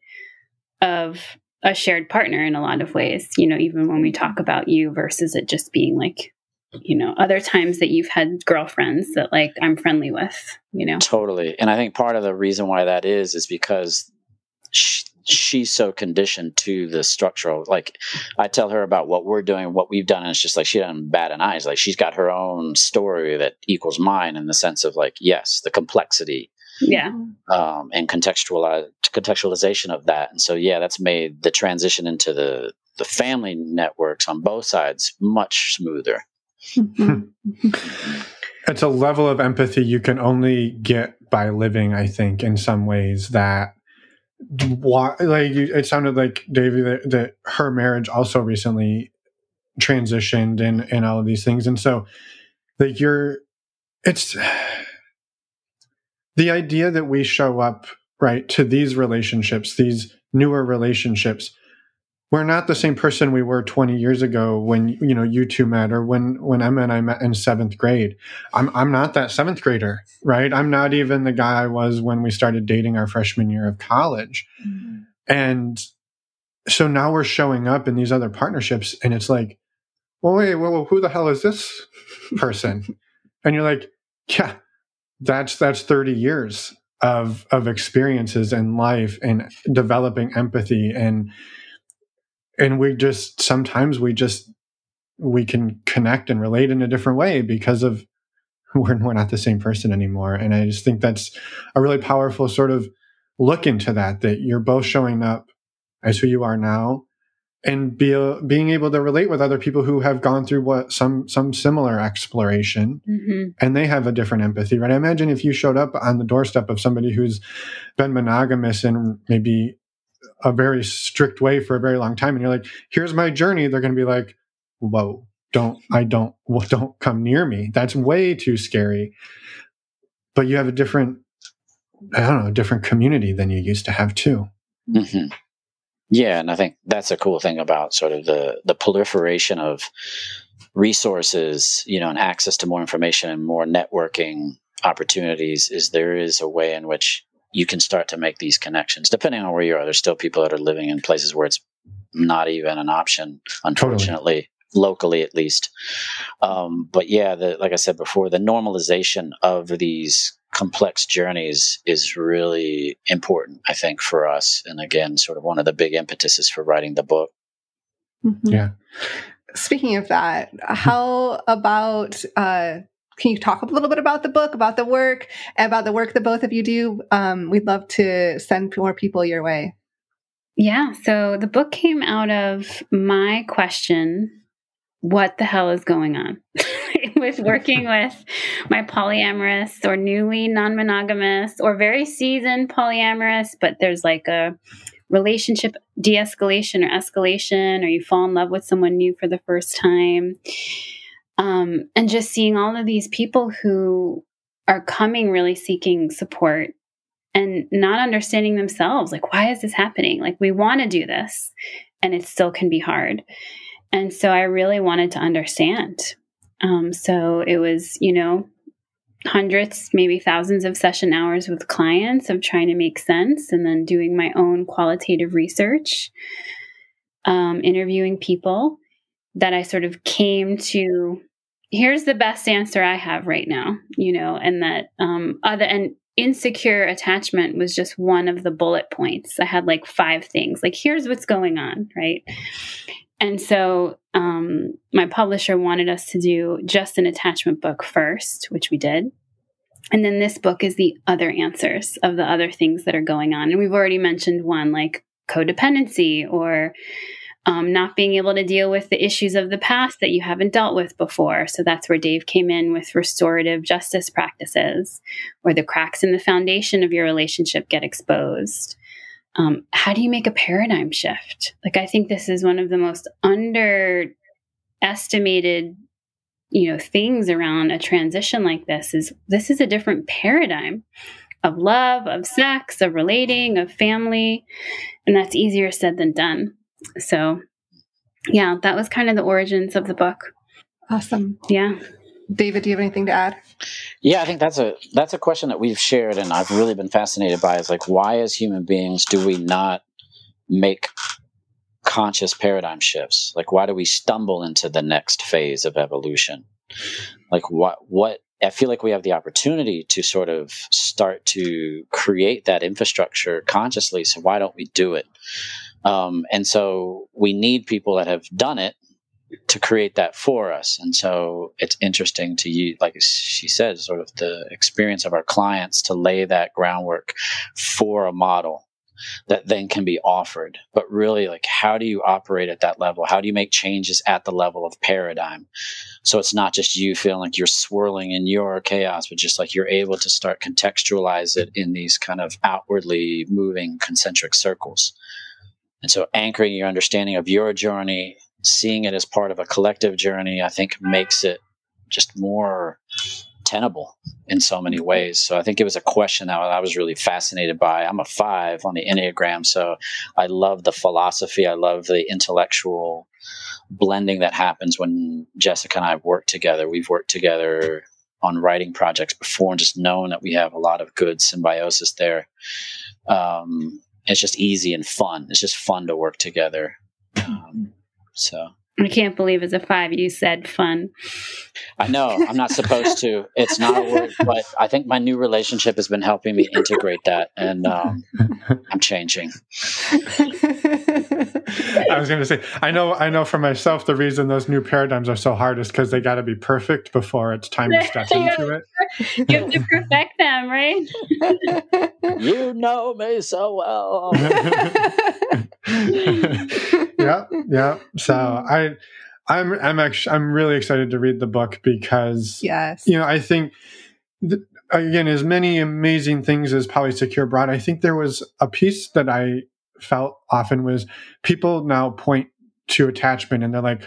Speaker 5: of a shared partner in a lot of ways. You know, even when we talk about you versus it just being like, you know, other times that you've had girlfriends that like I'm friendly with. You know,
Speaker 1: Totally. And I think part of the reason why that is is because sh she's so conditioned to the structural. Like, I tell her about what we're doing, what we've done, and it's just like she doesn't bat an eye. Like she's got her own story that equals mine in the sense of like, yes, the complexity
Speaker 5: yeah.
Speaker 1: um, and contextualize contextualization of that. And so, yeah, that's made the transition into the the family networks on both sides much smoother. [laughs]
Speaker 3: It's a level of empathy you can only get by living i think in some ways that why like it sounded like davey that, that her marriage also recently transitioned and and all of these things. And so like you're it's the idea that we show up right to these relationships these newer relationships we're not the same person we were 20 years ago when you know you two met or when when emma and i met in seventh grade. I'm, I'm not that seventh grader right? I'm not even the guy i was when we started dating our freshman year of college. Mm-hmm. And so now we're showing up in these other partnerships and it's like well wait well, who the hell is this person? [laughs] And you're like yeah that's that's 30 years of of experiences in life and developing empathy and and we just sometimes we just we can connect and relate in a different way because of [laughs] we're, we're not the same person anymore and i just think that's a really powerful sort of look into that that you're both showing up as who you are now and be, being able to relate with other people who have gone through what some some similar exploration
Speaker 5: hmm
Speaker 3: and they have a different empathy, right? I imagine if you showed up on the doorstep of somebody who's been monogamous and maybe a very strict way for a very long time, and you're like, "Here's my journey," they're going to be like, "Whoa, don't I don't [laughs] well, don't come near me. That's way too scary." But you have a different, I don't know, a different community than you used to have too.
Speaker 1: hmm Yeah, and I think that's a cool thing about sort of the the proliferation of resources, you know, and access to more information and more networking opportunities. Is there is a way in which you can start to make these connections, depending on where you are. There's still people that are living in places where it's not even an option, unfortunately, locally at least. Um, but yeah, the, like I said before, the normalization of these complex journeys is really important, I think, for us. And again, sort of one of the big impetuses for writing the book.
Speaker 2: Mhm.
Speaker 3: Yeah.
Speaker 2: Speaking of that, how about uh can you talk a little bit about the book, about the work, about the work that both of you do? Um, we'd love to send more people your way.
Speaker 5: Yeah. So the book came out of my question what the hell is going on [laughs] with working [laughs] with my polyamorous or newly non monogamous or very seasoned polyamorous, but there's like a relationship de escalation or escalation, or you fall in love with someone new for the first time. Um, and just seeing all of these people who are coming really seeking support and not understanding themselves like why is this happening? Like we want to do this and it still can be hard. And so i really wanted to understand. Um, so it was you know hundreds maybe thousands of session hours with clients of trying to make sense and then doing my own qualitative research um, interviewing people that i sort of came to here's the best answer i have right now you know and that um, other and insecure attachment was just one of the bullet points. I had like five things, like, here's what's going on, right? And so um, my publisher wanted us to do just an attachment book first, which we did. And then this book is the other answers of the other things that are going on. And we've already mentioned one like codependency or um, not being able to deal with the issues of the past that you haven't dealt with before. So that's where Dave came in with restorative justice practices, where the cracks in the foundation of your relationship get exposed. Um, how do you make a paradigm shift? Like, I think this is one of the most underestimated, you know, things around a transition like this. Is this is a different paradigm of love, of sex, of relating, of family. And that's easier said than done. So, yeah, that was kind of the origins of the book.
Speaker 2: Awesome.
Speaker 5: Yeah.
Speaker 2: David, do you have anything to add?
Speaker 1: Yeah, I think that's a that's a question that we've shared and I've really been fascinated by is like why as human beings do we not make conscious paradigm shifts? Like why do we stumble into the next phase of evolution? Like what what I feel like we have the opportunity to sort of start to create that infrastructure consciously. So why don't we do it? Um, and so we need people that have done it to create that for us. And so it's interesting to you, like she said, sort of the experience of our clients to lay that groundwork for a model that then can be offered. But really, like, how do you operate at that level? How do you make changes at the level of paradigm? So it's not just you feeling like you're swirling in your chaos, but just like you're able to start contextualize it in these kind of outwardly moving concentric circles. And so anchoring your understanding of your journey seeing it as part of a collective journey, I think makes it just more tenable in so many ways. So I think it was a question that I was really fascinated by. I'm a five on the Enneagram, so I love the philosophy. I love the intellectual blending that happens when Jessica and I work together. We've worked together on writing projects before and just known that we have a lot of good symbiosis there. Um, it's just easy and fun. It's just fun to work together. Um, so
Speaker 5: I can't believe as a five you said fun.
Speaker 1: I know I'm not supposed to. It's not a word, but I think my new relationship has been helping me integrate that, and um, I'm changing.
Speaker 3: I was going to say, I know, I know for myself, the reason those new paradigms are so hard is because they got to be perfect before it's time to step [laughs] into it.
Speaker 5: you have to perfect them, right?
Speaker 1: you know me so well. [laughs] [laughs]
Speaker 3: yeah, yeah. So mm-hmm. I, I'm, I'm actually, I'm really excited to read the book because,
Speaker 2: yes,
Speaker 3: you know, I think. Th- again, as many amazing things as Polysecure brought, I think there was a piece that I felt often was people now point to attachment and they're like,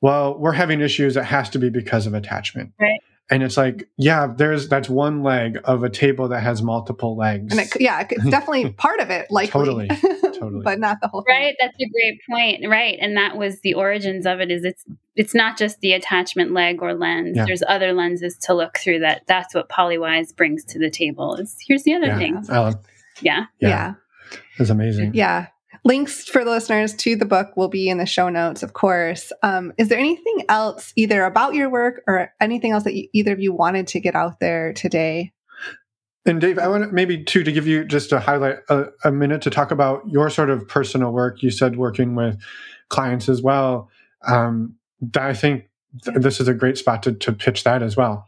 Speaker 3: well, we're having issues. It has to be because of attachment.
Speaker 5: Right.
Speaker 3: And it's like, yeah, there's that's one leg of a table that has multiple legs.
Speaker 2: And it, yeah, it's definitely [laughs] part of it, like
Speaker 3: Totally, [laughs] totally.
Speaker 2: but not the whole thing.
Speaker 5: Right. That's a great point. Right. And that was the origins of it. Is it's it's not just the attachment leg or lens.
Speaker 3: Yeah.
Speaker 5: There's other lenses to look through. That that's what Polywise brings to the table. Is here's the other
Speaker 3: yeah.
Speaker 5: thing.
Speaker 3: Ellen,
Speaker 5: Yeah.
Speaker 3: yeah,
Speaker 2: yeah.
Speaker 3: it's amazing.
Speaker 2: Yeah. Links for the listeners to the book will be in the show notes, of course. Um, is there anything else, either about your work or anything else that you, either of you wanted to get out there today?
Speaker 3: And Dave, I want maybe too to give you just to highlight a, a minute to talk about your sort of personal work. You said working with clients as well. Um, I think th- this is a great spot to, to pitch that as well.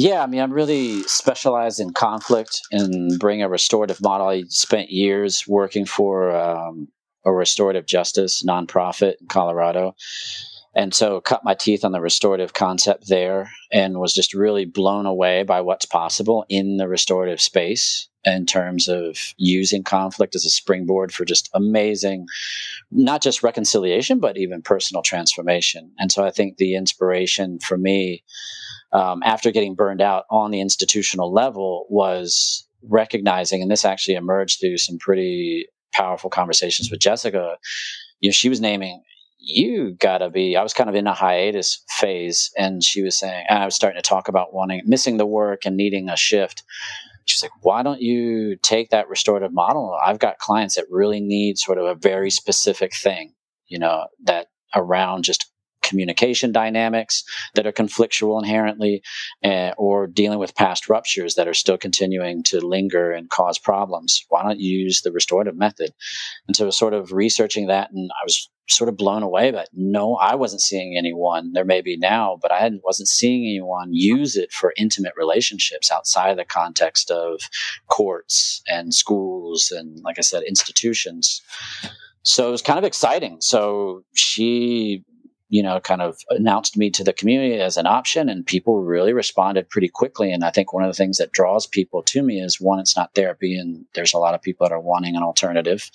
Speaker 1: Yeah, I mean, I'm really specialized in conflict and bring a restorative model. I spent years working for um, a restorative justice nonprofit in Colorado. And so cut my teeth on the restorative concept there and was just really blown away by what's possible in the restorative space in terms of using conflict as a springboard for just amazing, not just reconciliation, but even personal transformation. And so I think the inspiration for me um, after getting burned out on the institutional level was recognizing, and this actually emerged through some pretty powerful conversations with Jessica. You know, she was naming, you gotta be. I was kind of in a hiatus phase, and she was saying, and I was starting to talk about wanting, missing the work and needing a shift. She's like, why don't you take that restorative model? I've got clients that really need sort of a very specific thing, you know, that around just communication dynamics that are conflictual inherently, uh, or dealing with past ruptures that are still continuing to linger and cause problems. Why not use the restorative method? And so, sort of researching that, and I was sort of blown away. But no, I wasn't seeing anyone. There may be now, but I wasn't seeing anyone use it for intimate relationships outside of the context of courts and schools and, like I said, institutions. So it was kind of exciting. So she you know, kind of announced me to the community as an option, and people really responded pretty quickly. And I think one of the things that draws people to me is one, it's not therapy, and there's a lot of people that are wanting an alternative,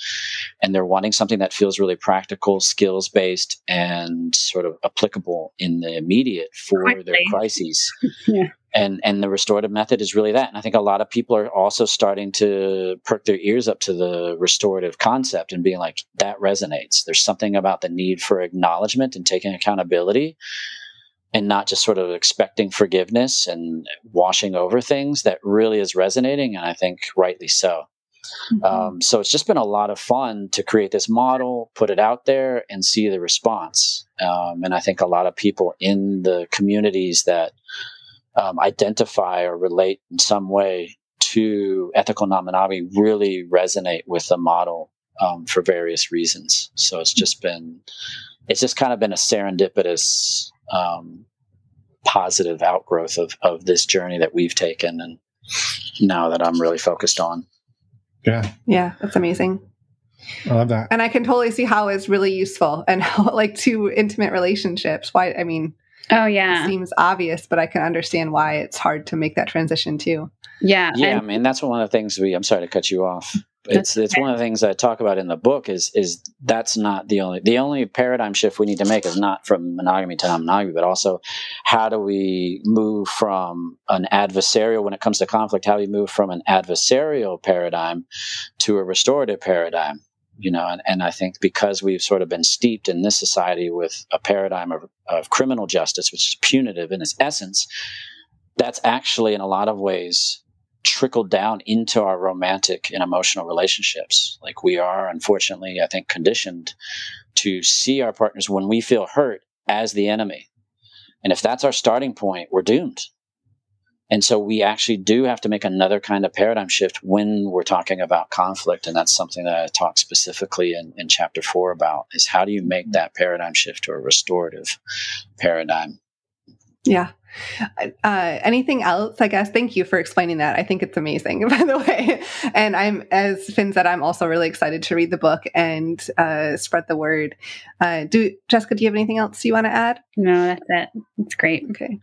Speaker 1: and they're wanting something that feels really practical, skills based, and sort of applicable in the immediate for
Speaker 5: Quickly.
Speaker 1: their crises. [laughs]
Speaker 5: Yeah.
Speaker 1: And and the restorative method is really that. And i think a lot of people are also starting to perk their ears up to the restorative concept and being like that resonates. There's something about the need for acknowledgement and taking accountability and not just sort of expecting forgiveness and washing over things that really is resonating and i think rightly so. Mm-hmm. um, so it's just been a lot of fun to create this model put it out there and see the response. Um, and i think a lot of people in the communities that um, identify or relate in some way to ethical non-monogamy really resonate with the model um, for various reasons. So it's just been, it's just kind of been a serendipitous, um, positive outgrowth of of this journey that we've taken, and now that I'm really focused on.
Speaker 3: Yeah,
Speaker 2: yeah, that's amazing.
Speaker 3: I love that,
Speaker 2: and I can totally see how it's really useful and [laughs] how like two intimate relationships. Why? I mean,
Speaker 5: Oh yeah.
Speaker 2: It seems obvious, but I can understand why it's hard to make that transition too.
Speaker 5: Yeah.
Speaker 1: Yeah, I mean that's one of the things we I'm sorry to cut you off. It's it's one of the things I talk about in the book is is that's not the only the only paradigm shift we need to make is not from monogamy to non-monogamy, but also how do we move from an adversarial when it comes to conflict, how do we move from an adversarial paradigm to a restorative paradigm? You know and, and i think because we've sort of been steeped in this society with a paradigm of, of criminal justice which is punitive in its essence that's actually in a lot of ways trickled down into our romantic and emotional relationships. Like we are unfortunately i think conditioned to see our partners when we feel hurt as the enemy. And if that's our starting point we're doomed and so we actually do have to make another kind of paradigm shift when we're talking about conflict. And that's something that I talk specifically in, in chapter four about is how do you make that paradigm shift to a restorative paradigm?
Speaker 2: Yeah. Uh, anything else? I guess. Thank you for explaining that. I think it's amazing, [laughs] by the way. And I'm, as Finn said, I'm also really excited to read the book and uh, spread the word. Uh, do Jessica? Do you have anything else you want to add?
Speaker 5: No, that's it. It's great.
Speaker 2: Okay.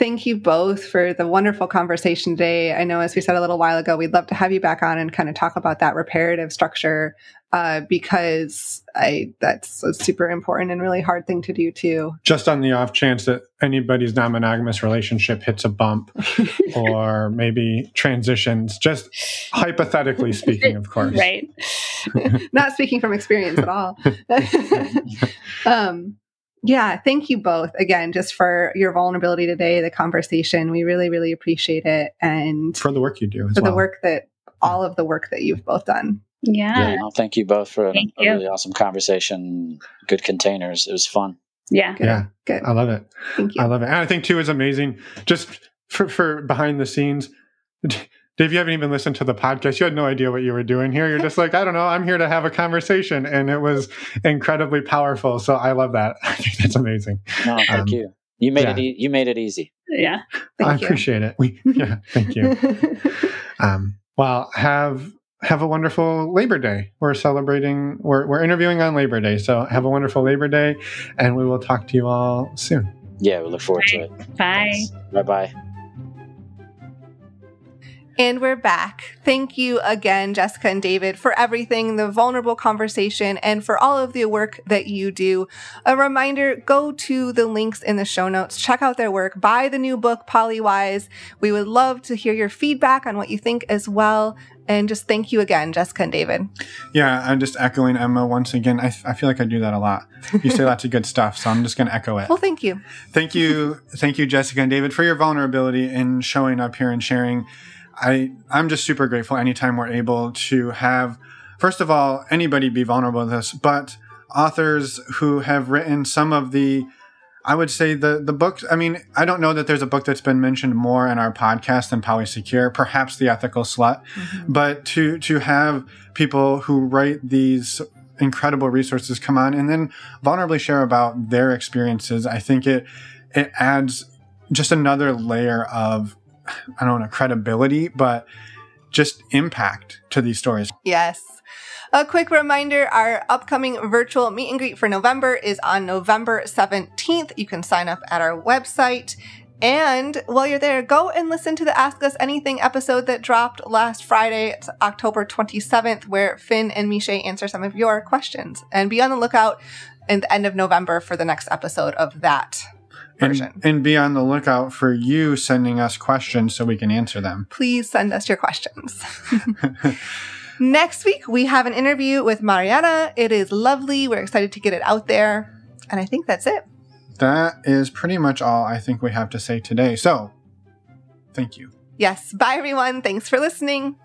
Speaker 2: Thank you both for the wonderful conversation today. I know, as we said a little while ago, we'd love to have you back on and kind of talk about that reparative structure uh, because I that's a super important and really hard thing to do too.
Speaker 3: Just on the off chance that anybody's non-monogamous relationship hits a bump [laughs] or maybe transitions, just hypothetically speaking, of course. [laughs]
Speaker 5: Right. [laughs]
Speaker 2: Not speaking from experience at all. um, yeah, thank you both again just for your vulnerability today, the conversation. We really, really appreciate it. And
Speaker 3: for the work you do,
Speaker 2: for
Speaker 3: well.
Speaker 2: the work that all of the work that you've both done.
Speaker 5: Yeah.
Speaker 1: yeah thank you both for a, a really awesome conversation. Good containers. It was fun.
Speaker 5: Yeah.
Speaker 2: Good.
Speaker 3: Yeah.
Speaker 2: Good.
Speaker 3: I love it.
Speaker 2: Thank you.
Speaker 3: I love it. And I think too is amazing just for, for behind the scenes. Dave, you haven't even listened to the podcast. You had no idea what you were doing here. You're just like, I don't know. I'm here to have a conversation, and it was incredibly powerful. So I love that. [laughs] I think that's amazing.
Speaker 1: No, thank um, you. You made yeah. it. E- you made it easy.
Speaker 5: Yeah,
Speaker 3: thank I you. appreciate it. We, [laughs] yeah, thank you. [laughs] um, well, have have a wonderful Labor Day. We're celebrating. We're we're interviewing on Labor Day. So have a wonderful Labor Day, and we will talk to you all soon.
Speaker 1: Yeah, we look forward Bye. to
Speaker 5: it. Bye.
Speaker 1: Bye. Bye.
Speaker 2: And we're back. Thank you again, Jessica and David, for everything, the vulnerable conversation, and for all of the work that you do. A reminder go to the links in the show notes, check out their work, buy the new book, Polywise. We would love to hear your feedback on what you think as well. And just thank you again, Jessica and David.
Speaker 3: Yeah, I'm just echoing Emma once again. I, I feel like I do that a lot. You say lots of good stuff, so I'm just going to echo it.
Speaker 2: Well, thank you.
Speaker 3: Thank you. Thank you, Jessica and David, for your vulnerability in showing up here and sharing I I'm just super grateful anytime we're able to have first of all anybody be vulnerable to this, but authors who have written some of the I would say the the books. I mean, I don't know that there's a book that's been mentioned more in our podcast than Polysecure, perhaps The Ethical Slut. Mm-hmm. But to to have people who write these incredible resources come on and then vulnerably share about their experiences, I think it it adds just another layer of I don't know, credibility, but just impact to these stories.
Speaker 2: Yes. A quick reminder our upcoming virtual meet and greet for November is on November 17th. You can sign up at our website. And while you're there, go and listen to the Ask Us Anything episode that dropped last Friday, it's October 27th, where Finn and Misha answer some of your questions. And be on the lookout in the end of November for the next episode of that. Version.
Speaker 3: And, and be on the lookout for you sending us questions so we can answer them.
Speaker 2: Please send us your questions. [laughs] [laughs] Next week, we have an interview with Mariana. It is lovely. We're excited to get it out there. And I think that's it.
Speaker 3: That is pretty much all I think we have to say today. So, thank you.
Speaker 2: Yes. Bye, everyone. Thanks for listening.